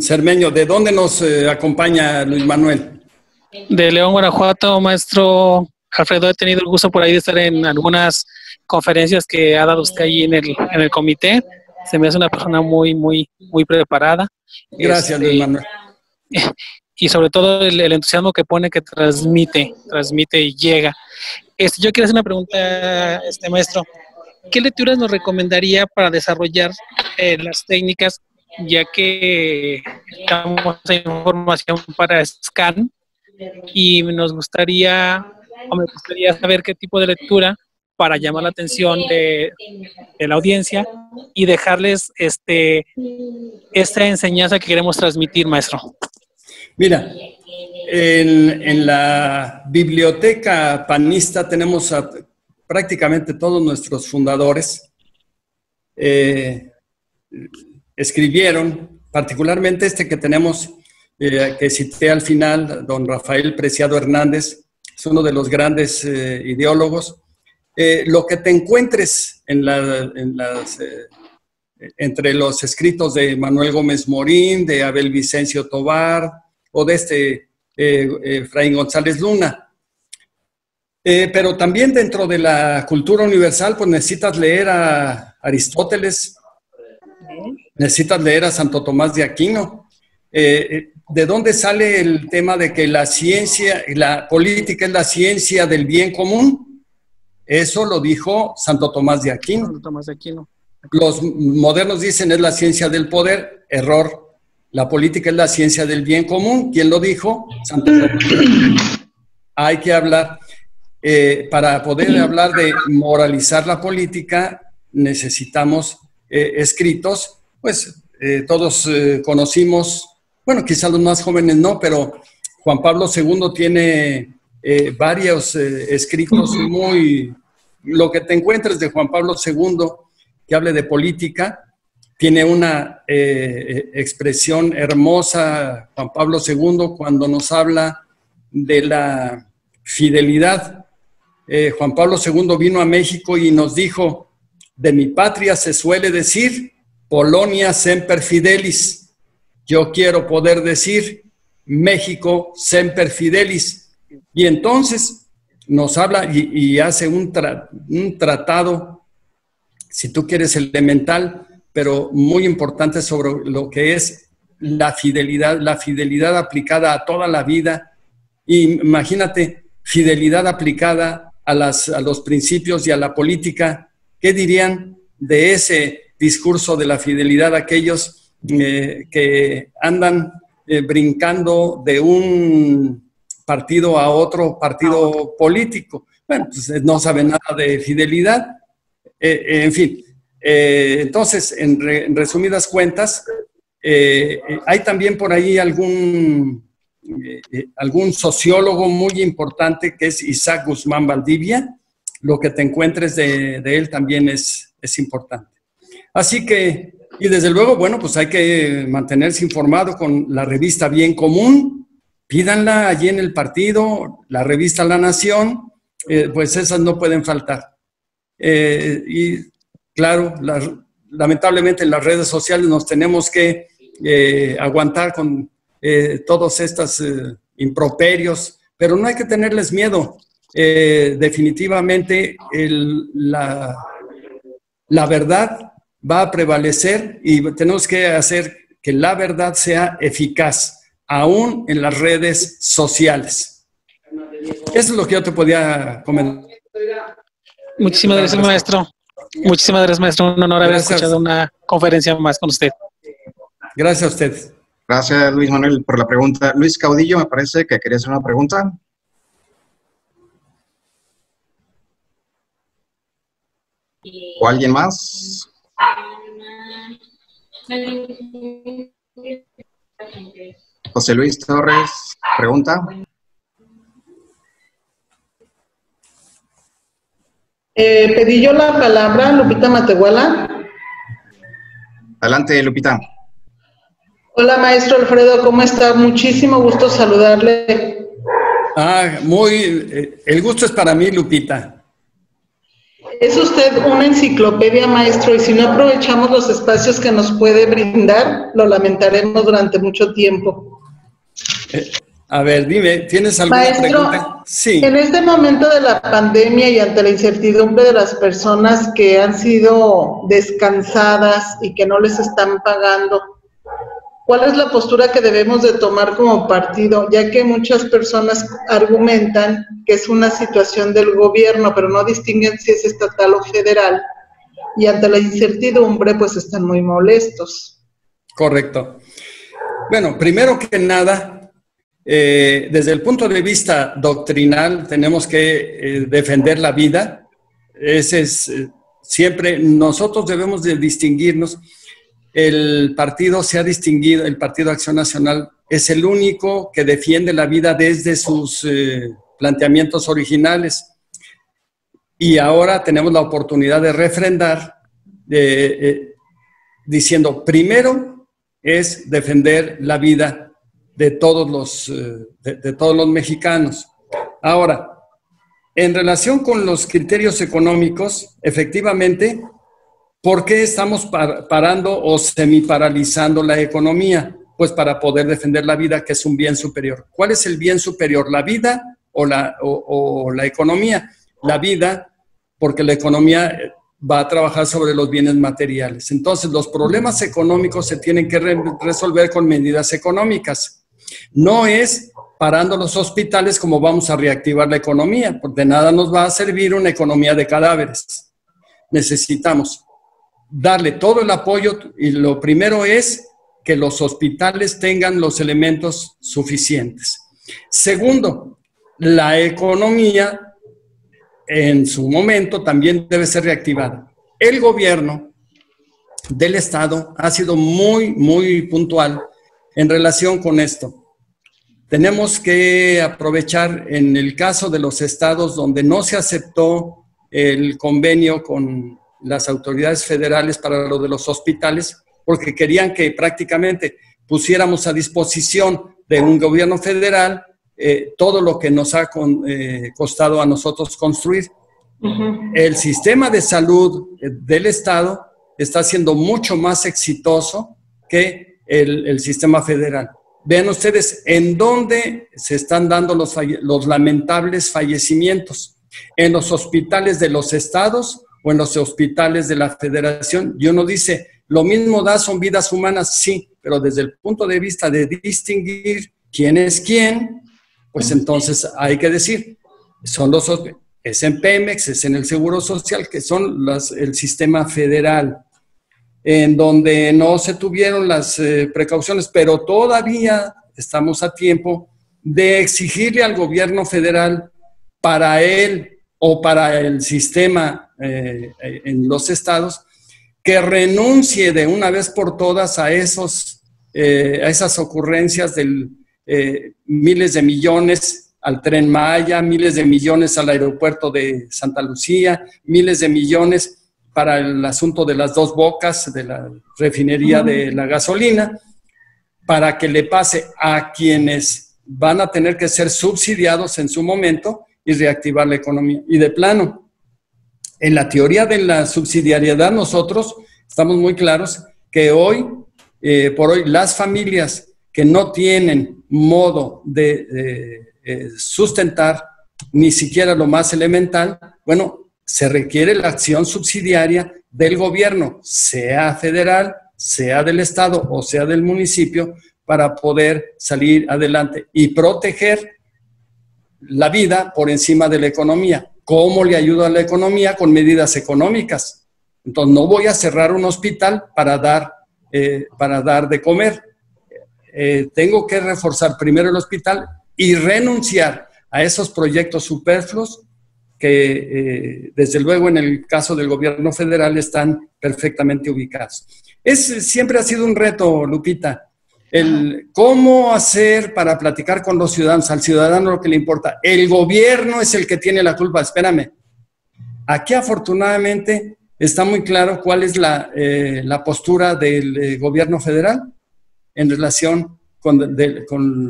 Cermeño, ¿de dónde nos eh, acompaña Luis Manuel? De León, Guanajuato, maestro Alfredo, he tenido el gusto por ahí de estar en algunas conferencias que ha dado usted allí en el, en el comité. Se me hace una persona muy, muy, muy preparada. Gracias, este, Manuel. Y sobre todo el, entusiasmo que pone, que transmite, transmite y llega. Este, yo quiero hacer una pregunta, este maestro. ¿Qué lecturas nos recomendaría para desarrollar eh, las técnicas, ya que estamos en información para scan y nos gustaría o me gustaría saber qué tipo de lectura para llamar la atención de, la audiencia y dejarles este, esta enseñanza que queremos transmitir, maestro. Mira, en, la biblioteca panista tenemos a prácticamente todos nuestros fundadores. Eh, escribieron, particularmente este que tenemos, eh, que cité al final, don Rafael Preciado Hernández, es uno de los grandes eh, ideólogos. Eh, lo que te encuentres en, las, eh, entre los escritos de Manuel Gómez Morín, de Abel Vicencio Tobar o de este Fray González Luna. pero también dentro de la cultura universal, pues necesitas leer a Aristóteles, necesitas leer a Santo Tomás de Aquino. ¿De dónde sale el tema de que la ciencia, la política es la ciencia del bien común? Eso lo dijo Santo Tomás de Aquino. Santo Tomás de Aquino. Los modernos dicen es la ciencia del poder, error. La política es la ciencia del bien común. ¿Quién lo dijo? Santo Tomás. Hay que hablar. Eh, para poder hablar de moralizar la política, necesitamos eh, escritos, pues eh, todos conocimos bueno, quizás los más jóvenes no, pero Juan Pablo II tiene eh, varios eh, escritos muy... Lo que te encuentres de Juan Pablo II que hable de política, tiene una eh, expresión hermosa, Juan Pablo II, cuando nos habla de la fidelidad. Juan Pablo II vino a México y nos dijo, de mi patria se suele decir, Polonia semper fidelis yo quiero poder decir México semper fidelis. Y entonces nos habla y, hace un, tratado, si tú quieres, elemental, pero muy importante sobre lo que es la fidelidad, la fidelidad aplicada a toda la vida. imagínate, fidelidad aplicada a, las, a los principios y a la política. ¿Qué dirían de ese discurso de la fidelidad aquellos eh, que andan eh, brincando de un partido a otro partido político. Bueno, pues no saben nada de fidelidad. Eh, en fin, entonces, en, resumidas cuentas, hay también por ahí algún, algún sociólogo muy importante que es Isaac Guzmán Valdivia. Lo que te encuentres de, de él también es, es importante. Así que y desde luego, bueno, pues hay que mantenerse informado con la revista Bien Común. Pídanla allí en el partido, la revista La Nación, eh, pues esas no pueden faltar. Eh, y claro, lamentablemente en las redes sociales nos tenemos que eh, aguantar con todos estos improperios, pero no hay que tenerles miedo. definitivamente la, la verdad va a prevalecer y tenemos que hacer que la verdad sea eficaz, aún en las redes sociales. Eso es lo que yo te podía comentar. Muchísimas gracias, maestro. Muchísimas gracias, maestro. Un honor haber escuchado una conferencia más con usted. Gracias a usted. Gracias, Luis Manuel, por la pregunta. Luis Caudillo, me parece que quería hacer una pregunta. ¿O alguien más? José Luis Torres, pregunta. Eh, pedí yo la palabra, Lupita Matehuala. Adelante, Lupita. Hola, maestro Alfredo, ¿cómo está? Muchísimo gusto saludarle. Ah, muy, eh, el gusto es para mí, Lupita. Es usted una enciclopedia, maestro, y si no aprovechamos los espacios que nos puede brindar, lo lamentaremos durante mucho tiempo. Eh, a ver, dime, ¿tienes alguna maestro, pregunta? Sí. En este momento de la pandemia y ante la incertidumbre de las personas que han sido descansadas y que no les están pagando, ¿Cuál es la postura que debemos de tomar como partido? Ya que muchas personas argumentan que es una situación del gobierno, pero no distinguen si es estatal o federal. Y ante la incertidumbre, pues están muy molestos. Correcto. Bueno, primero que nada, eh, desde el punto de vista doctrinal, tenemos que eh, defender la vida. Ese es eh, siempre, nosotros debemos de distinguirnos el partido se ha distinguido, el Partido Acción Nacional es el único que defiende la vida desde sus eh, planteamientos originales. Y ahora tenemos la oportunidad de refrendar eh, diciendo, primero es defender la vida de todos los, eh, de todos los mexicanos. Ahora, en relación con los criterios económicos, efectivamente, ¿Por qué estamos parando o semiparalizando la economía? Pues para poder defender la vida, que es un bien superior. ¿Cuál es el bien superior? ¿La vida o la, economía? La vida, porque la economía va a trabajar sobre los bienes materiales. Entonces, los problemas económicos se tienen que resolver con medidas económicas. No es parando los hospitales como vamos a reactivar la economía, porque de nada nos va a servir una economía de cadáveres. Necesitamos darle todo el apoyo y lo primero es que los hospitales tengan los elementos suficientes. Segundo, la economía en su momento también debe ser reactivada. El gobierno del Estado ha sido muy, muy puntual en relación con esto. Tenemos que aprovechar en el caso de los estados donde no se aceptó el convenio con las autoridades federales para lo de los hospitales, porque querían que prácticamente pusiéramos a disposición de un gobierno federal eh, todo lo que nos ha eh, costado a nosotros construir. El sistema de salud eh, del Estado está siendo mucho más exitoso que el, sistema federal. Vean ustedes en dónde se están dando los, los lamentables fallecimientos. En los hospitales de los estados o en los hospitales de la federación. Y uno dice, lo mismo da son vidas humanas, sí, pero desde el punto de vista de distinguir quién es quién, pues entonces hay que decir, son los, es en Pemex, es en el Seguro Social, que son las, el sistema federal, en donde no se tuvieron las eh, precauciones, pero todavía estamos a tiempo de exigirle al gobierno federal para él o para el sistema eh, en los estados que renuncie de una vez por todas a, esos, eh, a esas ocurrencias de miles de millones al tren Maya, miles de millones al aeropuerto de Santa Lucía, miles de millones para el asunto de las dos bocas de la refinería de la gasolina, para que le pase a quienes van a tener que ser subsidiados en su momento y reactivar la economía. Y de plano, en la teoría de la subsidiariedad nosotros estamos muy claros que hoy, eh, por hoy, las familias que no tienen modo de eh, sustentar ni siquiera lo más elemental, bueno, se requiere la acción subsidiaria del gobierno, sea federal, sea del Estado o sea del municipio, para poder salir adelante y proteger la vida por encima de la economía. ¿Cómo le ayuda a la economía? Con medidas económicas. Entonces, no voy a cerrar un hospital para dar, eh, para dar de comer. Eh, tengo que reforzar primero el hospital y renunciar a esos proyectos superfluos que eh, desde luego en el caso del gobierno federal están perfectamente ubicados. Es, siempre ha sido un reto, Lupita, el cómo hacer para platicar con los ciudadanos, al ciudadano lo que le importa. El gobierno es el que tiene la culpa, espérame. Aquí afortunadamente está muy claro cuál es la, eh, postura del eh, gobierno federal en relación con,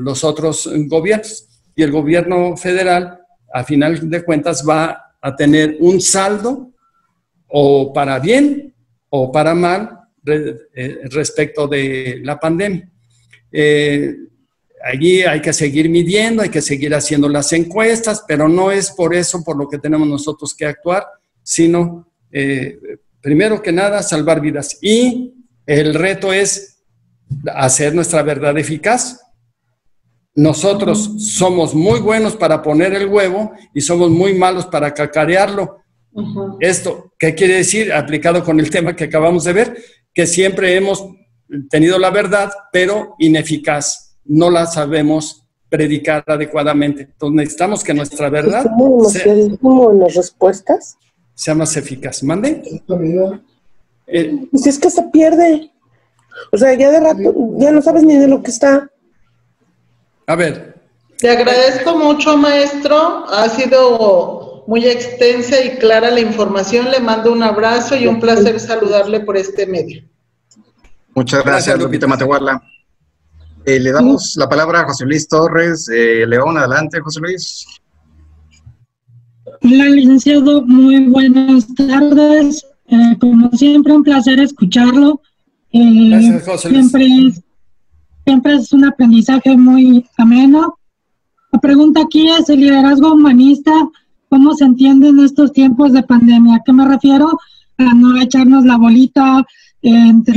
los otros gobiernos. Y el gobierno federal, a final de cuentas, va a tener un saldo o para bien o para mal eh, respecto de la pandemia. Eh, allí hay que seguir midiendo, hay que seguir haciendo las encuestas, pero no es por eso por lo que tenemos nosotros que actuar, sino, eh, primero que nada, salvar vidas. Y el reto es hacer nuestra verdad eficaz. Nosotros somos muy buenos para poner el huevo y somos muy malos para cacarearlo. Esto, ¿qué quiere decir? Aplicado con el tema que acabamos de ver, que siempre hemos tenido la verdad, pero ineficaz. No la sabemos predicar adecuadamente. Entonces necesitamos que nuestra verdad... sea, en las respuestas? Sea más eficaz. ¿Mande? Eh, si es que se pierde. O sea, ya de rato, ya no sabes ni de lo que está. A ver. Le agradezco mucho, maestro. Ha sido muy extensa y clara la información. Le mando un abrazo y un placer saludarle por este medio. Muchas gracias, Lupita Matehuala. Eh, le damos la palabra a José Luis Torres. Eh, León, adelante, José Luis. Hola, licenciado. Muy buenas tardes. Eh, como siempre, un placer escucharlo. Eh, Gracias, José Luis. siempre, es, siempre es un aprendizaje muy ameno. La pregunta aquí es, ¿el liderazgo humanista cómo se entiende en estos tiempos de pandemia? ¿A qué me refiero? A no echarnos la bolita entre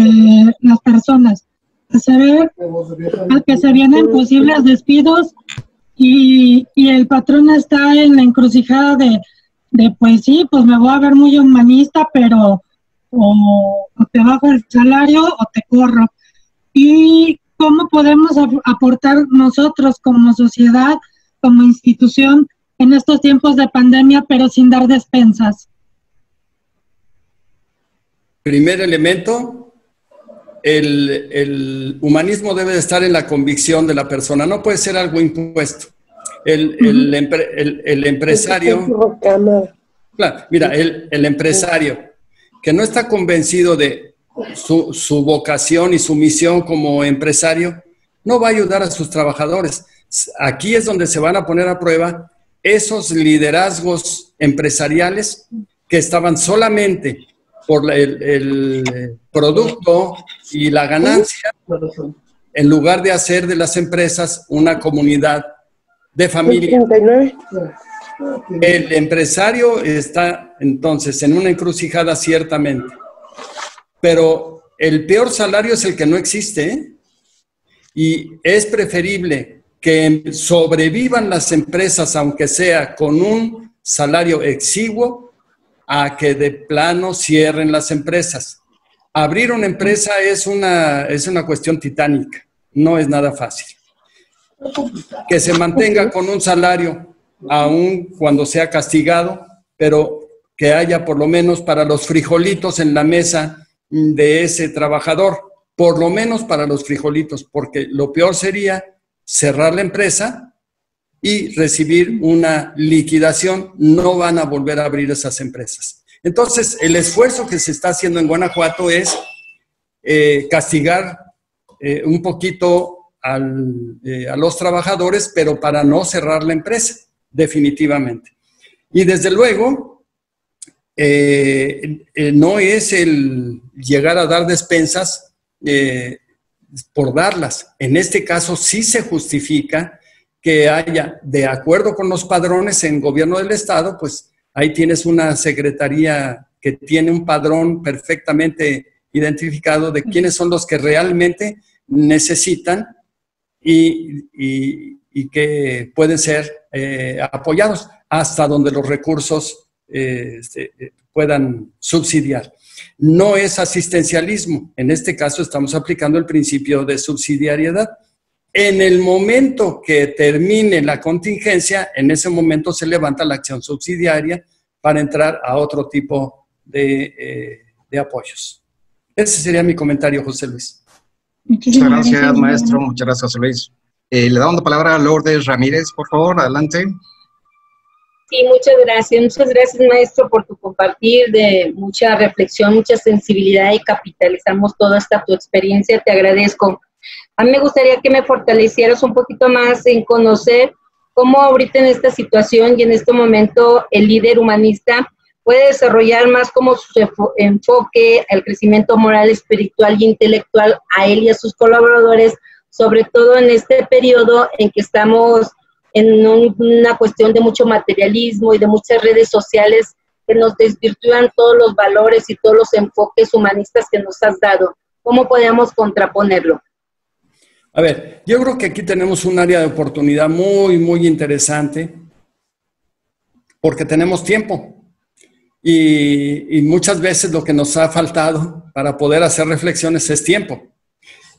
las personas. A saber a que se vienen posibles despidos y, y el patrón está en la encrucijada de, de, pues sí, pues me voy a ver muy humanista, pero o, te bajo el salario o te corro. Y cómo podemos ap- aportar nosotros como sociedad, como institución, en estos tiempos de pandemia, pero sin dar despensas. Primer elemento, el, el humanismo debe de estar en la convicción de la persona, no puede ser algo impuesto. El, el el- el empresario, claro, mira, el, el empresario que no está convencido de su, su vocación y su misión como empresario, no va a ayudar a sus trabajadores. Aquí es donde se van a poner a prueba esos liderazgos empresariales que estaban solamente por el, el producto y la ganancia, en lugar de hacer de las empresas una comunidad de familia. 39. El empresario está entonces en una encrucijada ciertamente, pero el peor salario es el que no existe ¿eh? y es preferible que sobrevivan las empresas, aunque sea con un salario exiguo, a que de plano cierren las empresas. Abrir una empresa es una, es una cuestión titánica, no es nada fácil. Que se mantenga con un salario, aun cuando sea castigado, pero que haya por lo menos para los frijolitos en la mesa de ese trabajador, por lo menos para los frijolitos, porque lo peor sería cerrar la empresa y recibir una liquidación, no van a volver a abrir esas empresas. Entonces, el esfuerzo que se está haciendo en Guanajuato es eh, castigar eh, un poquito al, eh, a los trabajadores, pero para no cerrar la empresa, definitivamente. Y desde luego, no es el llegar a dar despensas por darlas. En este caso sí se justifica que haya, de acuerdo con los padrones en gobierno del Estado, pues ahí tienes una secretaría que tiene un padrón perfectamente identificado de quiénes son los que realmente necesitan y, que pueden ser eh, apoyados hasta donde los recursos eh, eh, puedan subsidiar. No es asistencialismo. En este caso estamos aplicando el principio de subsidiariedad. En el momento que termine la contingencia, en ese momento se levanta la acción subsidiaria para entrar a otro tipo de, eh, de apoyos. Ese sería mi comentario, José Luis. Muchas gracias, maestro. Muchas gracias, José Luis. Eh, le damos la palabra a Lourdes Ramírez, por favor, adelante. Sí, muchas gracias. Muchas gracias, maestro, por tu compartir de mucha reflexión, mucha sensibilidad y capitalizamos toda esta tu experiencia. Te agradezco. A mí me gustaría que me fortalecieras un poquito más en conocer cómo ahorita en esta situación y en este momento el líder humanista puede desarrollar más como su enfo- enfoque al crecimiento moral, espiritual y intelectual a él y a sus colaboradores, sobre todo en este periodo en que estamos en un- una cuestión de mucho materialismo y de muchas redes sociales que nos desvirtúan todos los valores y todos los enfoques humanistas que nos has dado. ¿Cómo podemos contraponerlo? A ver, yo creo que aquí tenemos un área de oportunidad muy, muy interesante porque tenemos tiempo. Y, muchas veces lo que nos ha faltado para poder hacer reflexiones es tiempo.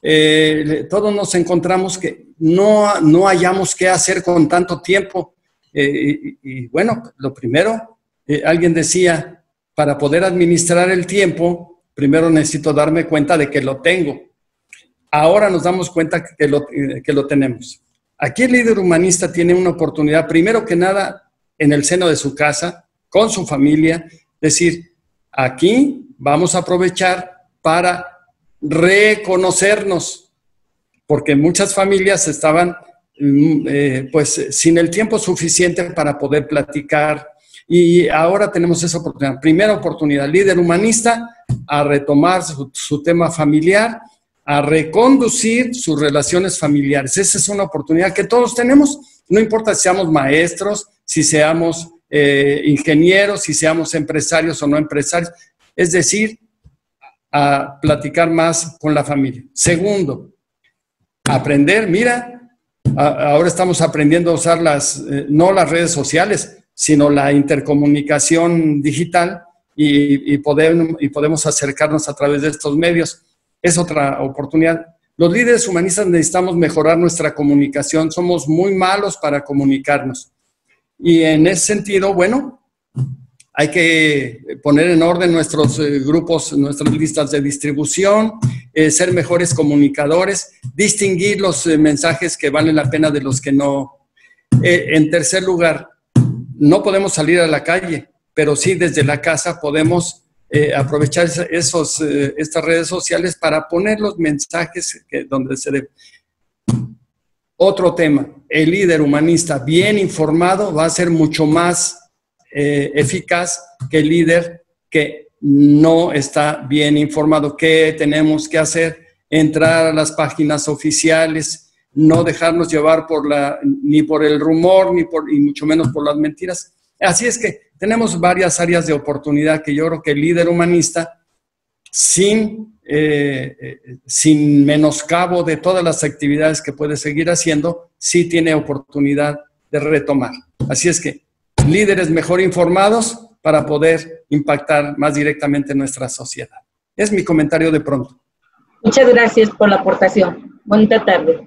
Eh, todos nos encontramos que no, no hayamos qué hacer con tanto tiempo. Eh, y, y bueno, lo primero, eh, alguien decía, para poder administrar el tiempo, primero necesito darme cuenta de que lo tengo. Ahora nos damos cuenta que lo, eh, que lo tenemos. Aquí el líder humanista tiene una oportunidad, primero que nada, en el seno de su casa, con su familia, decir, aquí vamos a aprovechar para reconocernos, porque muchas familias estaban mm, eh, pues sin el tiempo suficiente para poder platicar, Y ahora tenemos esa oportunidad. Primera oportunidad, líder humanista, a retomar su, tema familiar, a reconducir sus relaciones familiares. Esa es una oportunidad que todos tenemos, no importa si seamos maestros, si seamos eh, ingenieros, si seamos empresarios o no empresarios, es decir, a platicar más con la familia. Segundo, aprender, mira, ahora estamos aprendiendo a usar las, eh, no las redes sociales, sino la intercomunicación digital y, podemos, y podemos acercarnos a través de estos medios. Es otra oportunidad. Los líderes humanistas necesitamos mejorar nuestra comunicación. Somos muy malos para comunicarnos. Y en ese sentido, bueno, hay que poner en orden nuestros eh, grupos, nuestras listas de distribución, eh, ser mejores comunicadores, distinguir los eh, mensajes que valen la pena de los que no. en tercer lugar, no podemos salir a la calle, pero sí desde la casa podemos aprovechar esos, estas redes sociales para poner los mensajes que, donde se debe. Otro tema, el líder humanista bien informado va a ser mucho más eh, eficaz que el líder que no está bien informado. ¿Qué tenemos que hacer? Entrar a las páginas oficiales, no dejarnos llevar por la, ni por el rumor, ni, por, y mucho menos por las mentiras. Así es que tenemos varias áreas de oportunidad que yo creo que el líder humanista, sin, eh, eh, sin menoscabo de todas las actividades que puede seguir haciendo, sí tiene oportunidad de retomar. Así es que líderes mejor informados para poder impactar más directamente en nuestra sociedad. Es mi comentario de pronto. Muchas gracias por la aportación. Buena tarde.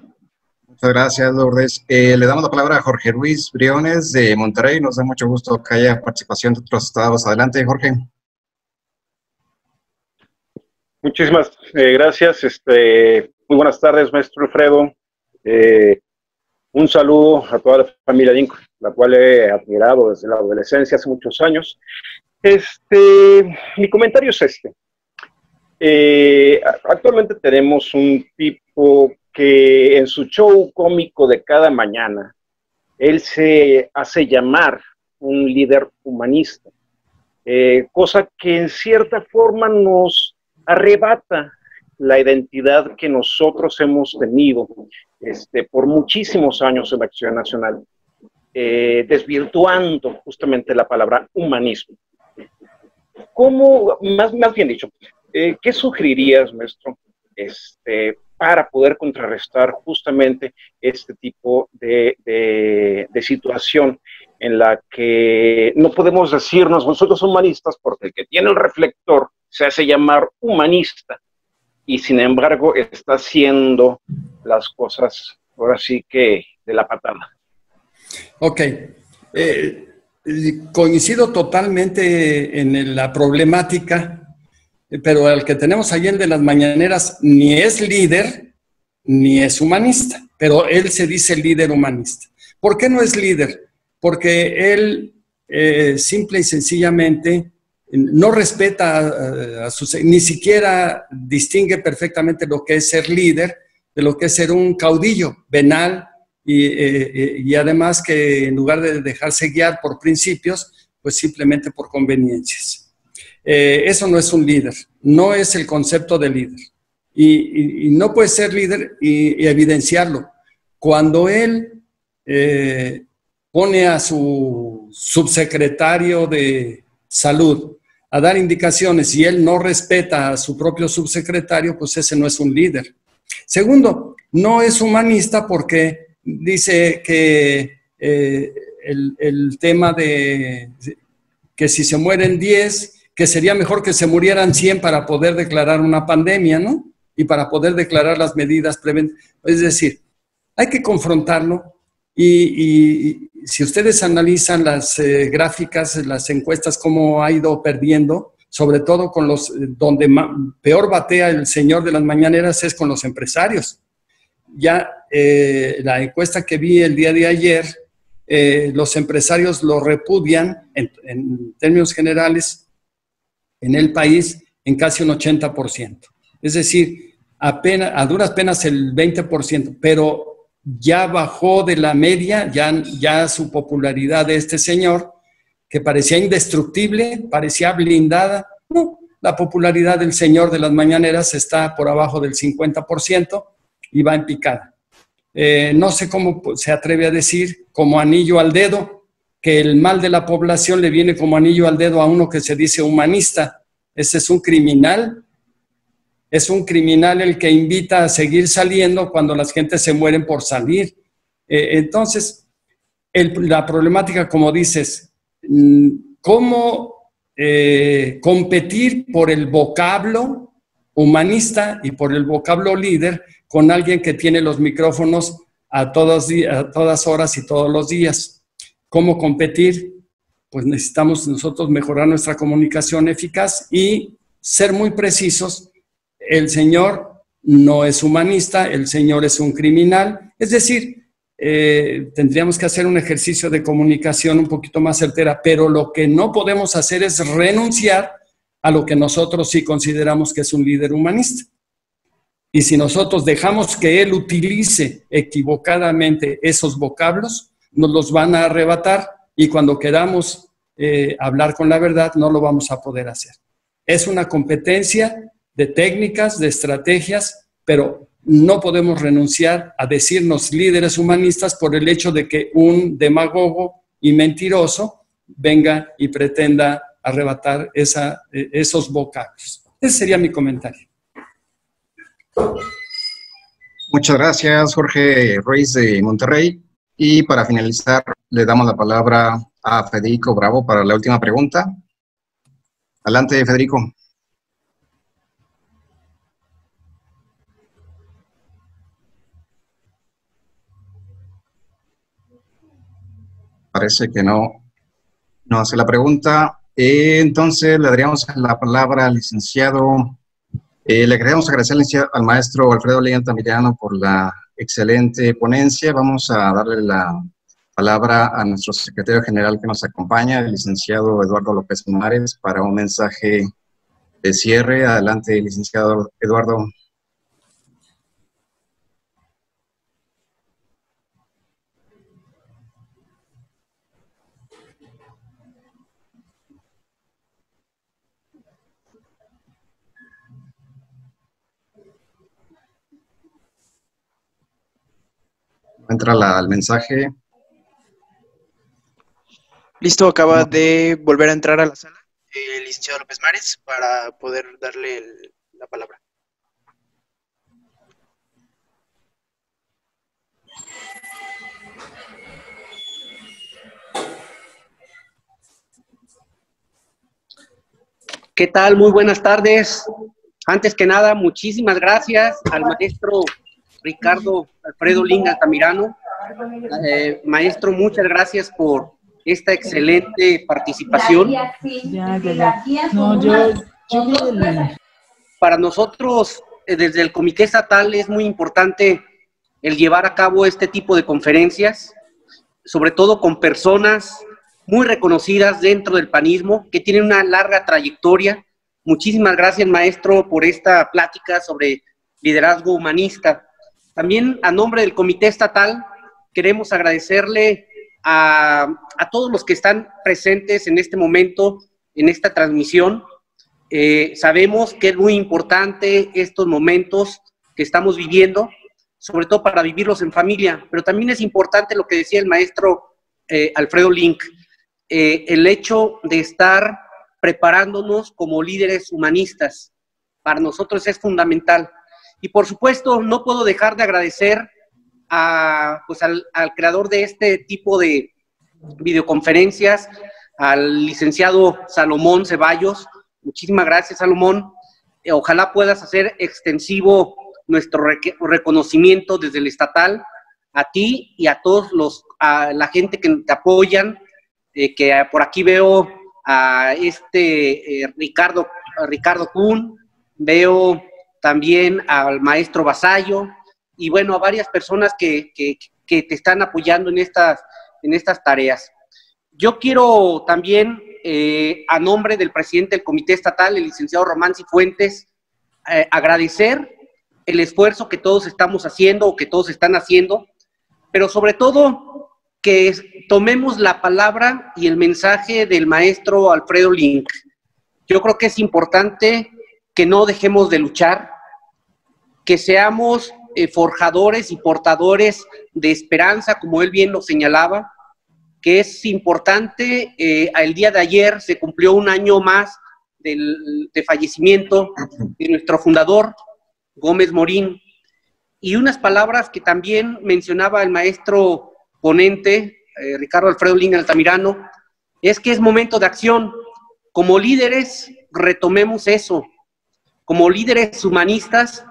Muchas gracias, Lourdes. Eh, le damos la palabra a Jorge Ruiz Briones de Monterrey. Nos da mucho gusto que haya participación de otros estados. Adelante, Jorge. Muchísimas eh, gracias. Este, muy buenas tardes, maestro Alfredo. Eh, un saludo a toda la familia Dinko, la cual he admirado desde la adolescencia hace muchos años. Este, mi comentario es este. Actualmente tenemos un tipo que en su show cómico de cada mañana, él se hace llamar un líder humanista, eh, cosa que en cierta forma nos arrebata la identidad que nosotros hemos tenido este, por muchísimos años en la Acción Nacional, eh, desvirtuando justamente la palabra humanismo. ¿Cómo, más, más bien dicho, eh, qué sugerirías, maestro, este, para poder contrarrestar justamente este tipo de, de, situación en la que no podemos decirnos nosotros humanistas porque el que tiene el reflector se hace llamar humanista y sin embargo está haciendo las cosas ahora sí que de la patada. Ok. Eh, coincido totalmente en la problemática, pero el que tenemos ahí el de las mañaneras ni es líder ni es humanista, pero él se dice líder humanista. ¿Por qué no es líder? Porque él eh, simple y sencillamente no respeta a, sus, ni siquiera distingue perfectamente lo que es ser líder de lo que es ser un caudillo venal y, eh, eh, y además que en lugar de dejarse guiar por principios, pues simplemente por conveniencias. Eh, eso no es un líder, no es el concepto de líder. Y, no puede ser líder y, evidenciarlo. Cuando él pone a su subsecretario de salud a dar indicaciones y él no respeta a su propio subsecretario, pues ese no es un líder. Segundo, no es humanista porque dice que eh, el, tema de que si se mueren 10, que sería mejor que se murieran 100 para poder declarar una pandemia, ¿no? Y para poder declarar las medidas preventivas. Es decir, hay que confrontarlo y, si ustedes analizan las eh, gráficas, las encuestas, cómo ha ido perdiendo, sobre todo con los, eh, donde peor batea el señor de las mañaneras es con los empresarios. Ya eh, la encuesta que vi el día de ayer, los empresarios lo repudian en, términos generales en el país en casi un 80%. Es decir, apenas, a duras penas el 20%, pero ya bajó de la media, ya, ya su popularidad de este señor, que parecía indestructible, parecía blindada. la popularidad del señor de las mañaneras está por abajo del 50% y va en picada. Eh, no sé cómo se atreve a decir, como anillo al dedo, que el mal de la población le viene como anillo al dedo a uno que se dice humanista. Ese es un criminal. Es un criminal el que invita a seguir saliendo cuando las gentes se mueren por salir. Eh, entonces, la problemática, como dices, mm, ¿cómo eh, competir por el vocablo humanista y por el vocablo líder con alguien que tiene los micrófonos a, todas, a todas horas y todos los días? ¿Cómo competir? Pues necesitamos nosotros mejorar nuestra comunicación eficaz y ser muy precisos. El Señor no es humanista, el Señor es un criminal. Es decir, eh, tendríamos que hacer un ejercicio de comunicación un poquito más certera, pero lo que no podemos hacer es renunciar a lo que nosotros sí consideramos que es un líder humanista. Y si nosotros dejamos que él utilice equivocadamente esos vocablos, nos los van a arrebatar y cuando queramos eh, hablar con la verdad no lo vamos a poder hacer. Es una competencia de técnicas, de estrategias, pero no podemos renunciar a decirnos líderes humanistas por el hecho de que un demagogo y mentiroso venga y pretenda arrebatar esa, eh, esos vocablos. Ese sería mi comentario. Muchas gracias, Jorge Ruiz de Monterrey. Y para finalizar, le damos la palabra a Federico Bravo para la última pregunta. Adelante, Federico. Parece que no, no hace la pregunta. Entonces, le daríamos la palabra al licenciado. Eh, le queremos agradecer al, maestro Alfredo León Tamirano por la excelente ponencia. Vamos a darle la palabra a nuestro secretario general que nos acompaña, el licenciado Eduardo López Mares, para un mensaje de cierre. Adelante, licenciado Eduardo. Entra la, el mensaje. Listo, acaba de volver a entrar a la sala el licenciado López Mares para poder darle la palabra. ¿Qué tal? Muy buenas tardes. Antes que nada, muchísimas gracias al maestro Ricardo Alfredo Linga Tamirano. Eh, maestro, muchas gracias por esta excelente participación. Para nosotros, eh, desde el Comité Estatal, es muy importante el llevar a cabo este tipo de conferencias, sobre todo con personas muy reconocidas dentro del panismo, que tienen una larga trayectoria. Muchísimas gracias, maestro, por esta plática sobre liderazgo humanista. También a nombre del Comité Estatal queremos agradecerle a, todos los que están presentes en este momento, en esta transmisión. Eh, sabemos que es muy importante estos momentos que estamos viviendo, sobre todo para vivirlos en familia, pero también es importante lo que decía el maestro eh, Alfredo Link, eh, el hecho de estar preparándonos como líderes humanistas. Para nosotros es fundamental. Y por supuesto, no puedo dejar de agradecer a, pues, al, creador de este tipo de videoconferencias, al licenciado Salomón Ceballos. Muchísimas gracias, Salomón. Eh, ojalá puedas hacer extensivo nuestro reconocimiento desde el estatal a ti y a todos los, a la gente que te apoyan, eh, que por aquí veo a este eh, Ricardo, Ricardo Kuhn, veo también al maestro Vasallo y bueno, a varias personas que, te están apoyando en estas, en estas tareas. Yo quiero también, eh, a nombre del presidente del Comité Estatal, el licenciado Román Cifuentes, eh, agradecer el esfuerzo que todos estamos haciendo o que todos están haciendo, pero sobre todo que tomemos la palabra y el mensaje del maestro Alfredo Link. Yo creo que es importante que no dejemos de luchar, que seamos eh, forjadores y portadores de esperanza, como él bien lo señalaba, que es importante, eh, el día de ayer se cumplió un año más del, de fallecimiento de nuestro fundador, Gómez Morín, y unas palabras que también mencionaba el maestro ponente, eh, Ricardo Alfredo Lina Altamirano, es que es momento de acción. Como líderes, retomemos eso. Como líderes humanistas,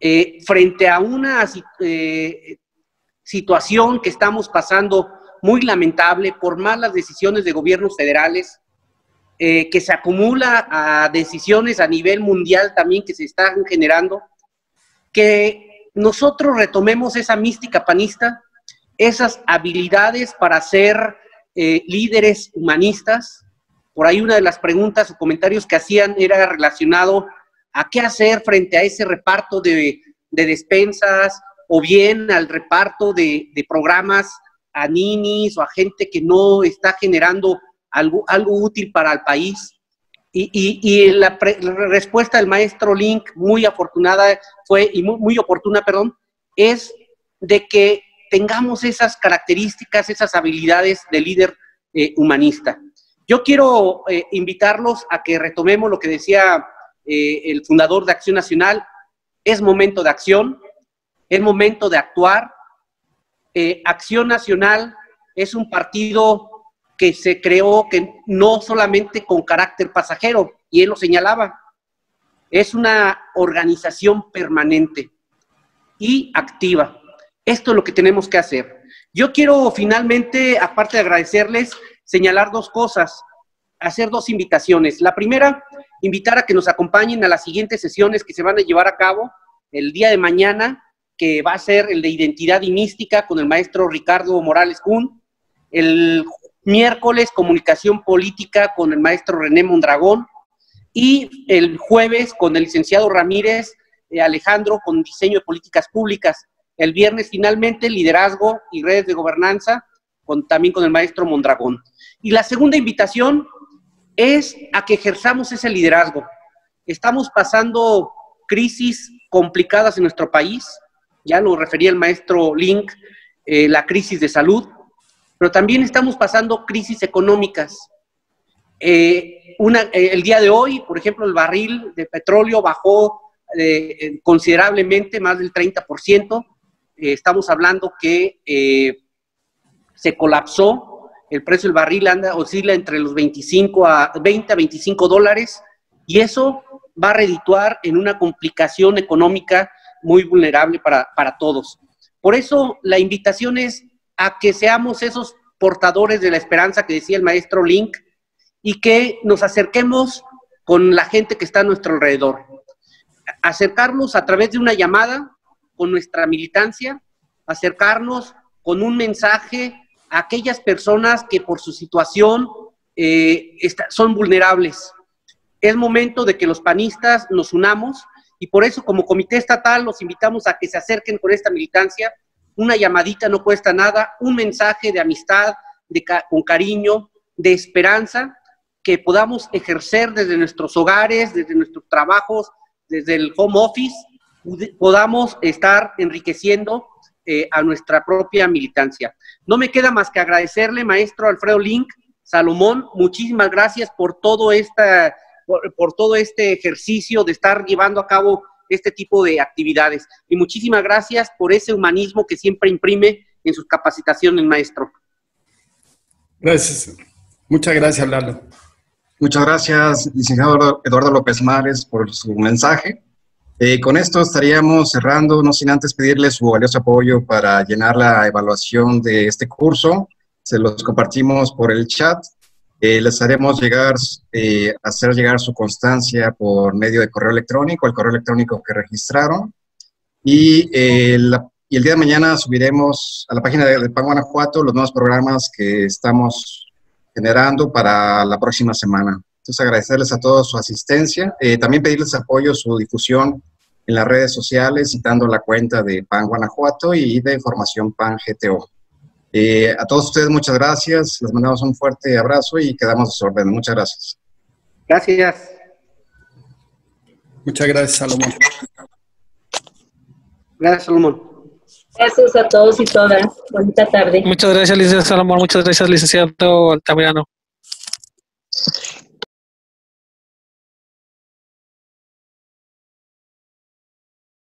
eh, frente a una eh, situación que estamos pasando muy lamentable por malas decisiones de gobiernos federales, que se acumula a decisiones a nivel mundial también que se están generando, que nosotros retomemos esa mística panista esas habilidades para ser eh, líderes humanistas. Por ahí una de las preguntas o comentarios que hacían era relacionado a qué hacer frente a ese reparto de, despensas o bien al reparto de, programas a ninis o a gente que no está generando algo, útil para el país. Y, la, respuesta del maestro Link, muy afortunada fue, y muy, muy oportuna, perdón, es de que tengamos esas características, esas habilidades de líder eh, humanista. Yo quiero eh, invitarlos a que retomemos lo que decía eh, el fundador de Acción Nacional. Es momento de acción, es momento de actuar. acción Nacional es un partido que se creó que no solamente con carácter pasajero, y él lo señalaba, es una organización permanente y activa. Esto es lo que tenemos que hacer. Yo quiero finalmente, aparte de agradecerles, señalar dos cosas, hacer dos invitaciones. La primera, invitar a que nos acompañen a las siguientes sesiones que se van a llevar a cabo el día de mañana, que va a ser el de identidad y mística con el maestro Ricardo Morales Kuhn. El miércoles, comunicación política con el maestro René Mondragón. Y el jueves, con el licenciado Ramírez eh, Alejandro, con diseño de políticas públicas. El viernes finalmente liderazgo y redes de gobernanza, con, también con el maestro Mondragón. Y la segunda invitación es a que ejerzamos ese liderazgo. Estamos pasando crisis complicadas en nuestro país, ya lo refería el maestro Link, eh, la crisis de salud, pero también estamos pasando crisis económicas. Eh, eh, el día de hoy, por ejemplo, el barril de petróleo bajó considerablemente, más del 30%. Eh, estamos hablando que se colapsó, el precio del barril anda, oscila entre los 25 a 20 a 25 dólares, y eso va a redituar en una complicación económica muy vulnerable para, para todos. Por eso la invitación es a que seamos esos portadores de la esperanza que decía el maestro Link y que nos acerquemos con la gente que está a nuestro alrededor. Acercarnos a través de una llamada, con nuestra militancia, acercarnos con un mensaje a aquellas personas que por su situación eh, son vulnerables. Es momento de que los panistas nos unamos y por eso como comité estatal los invitamos a que se acerquen con esta militancia. Una llamadita no cuesta nada, un mensaje de amistad, de, con cariño, de esperanza, que podamos ejercer desde nuestros hogares, desde nuestros trabajos, desde el home office podamos estar enriqueciendo eh, a nuestra propia militancia. No me queda más que agradecerle, maestro Alfredo Link, Salomón, muchísimas gracias por todo, esta, por, todo este ejercicio de estar llevando a cabo este tipo de actividades. Y muchísimas gracias por ese humanismo que siempre imprime en sus capacitaciones, maestro. Gracias. Muchas gracias, Lalo. Muchas gracias, licenciado Eduardo López Mares, por su mensaje. Eh, con esto estaríamos cerrando, no sin antes pedirles su valioso apoyo para llenar la evaluación de este curso. Se los compartimos por el chat. Eh, les haremos llegar, eh, hacer llegar su constancia por medio de correo electrónico, el correo electrónico que registraron. Y, y el día de mañana subiremos a la página de, de PAN Guanajuato los nuevos programas que estamos generando para la próxima semana. Entonces, agradecerles a todos su asistencia. Eh, también pedirles apoyo, su difusión en las redes sociales, citando la cuenta de PAN Guanajuato y de Formación PAN GTO. Eh, a todos ustedes muchas gracias, les mandamos un fuerte abrazo y quedamos a su orden. Muchas gracias. Gracias. Muchas gracias, Salomón. Gracias, Salomón. Gracias a todos y todas. Bonita tarde. Muchas gracias, licenciado Salomón. Muchas gracias, licenciado Altamirano.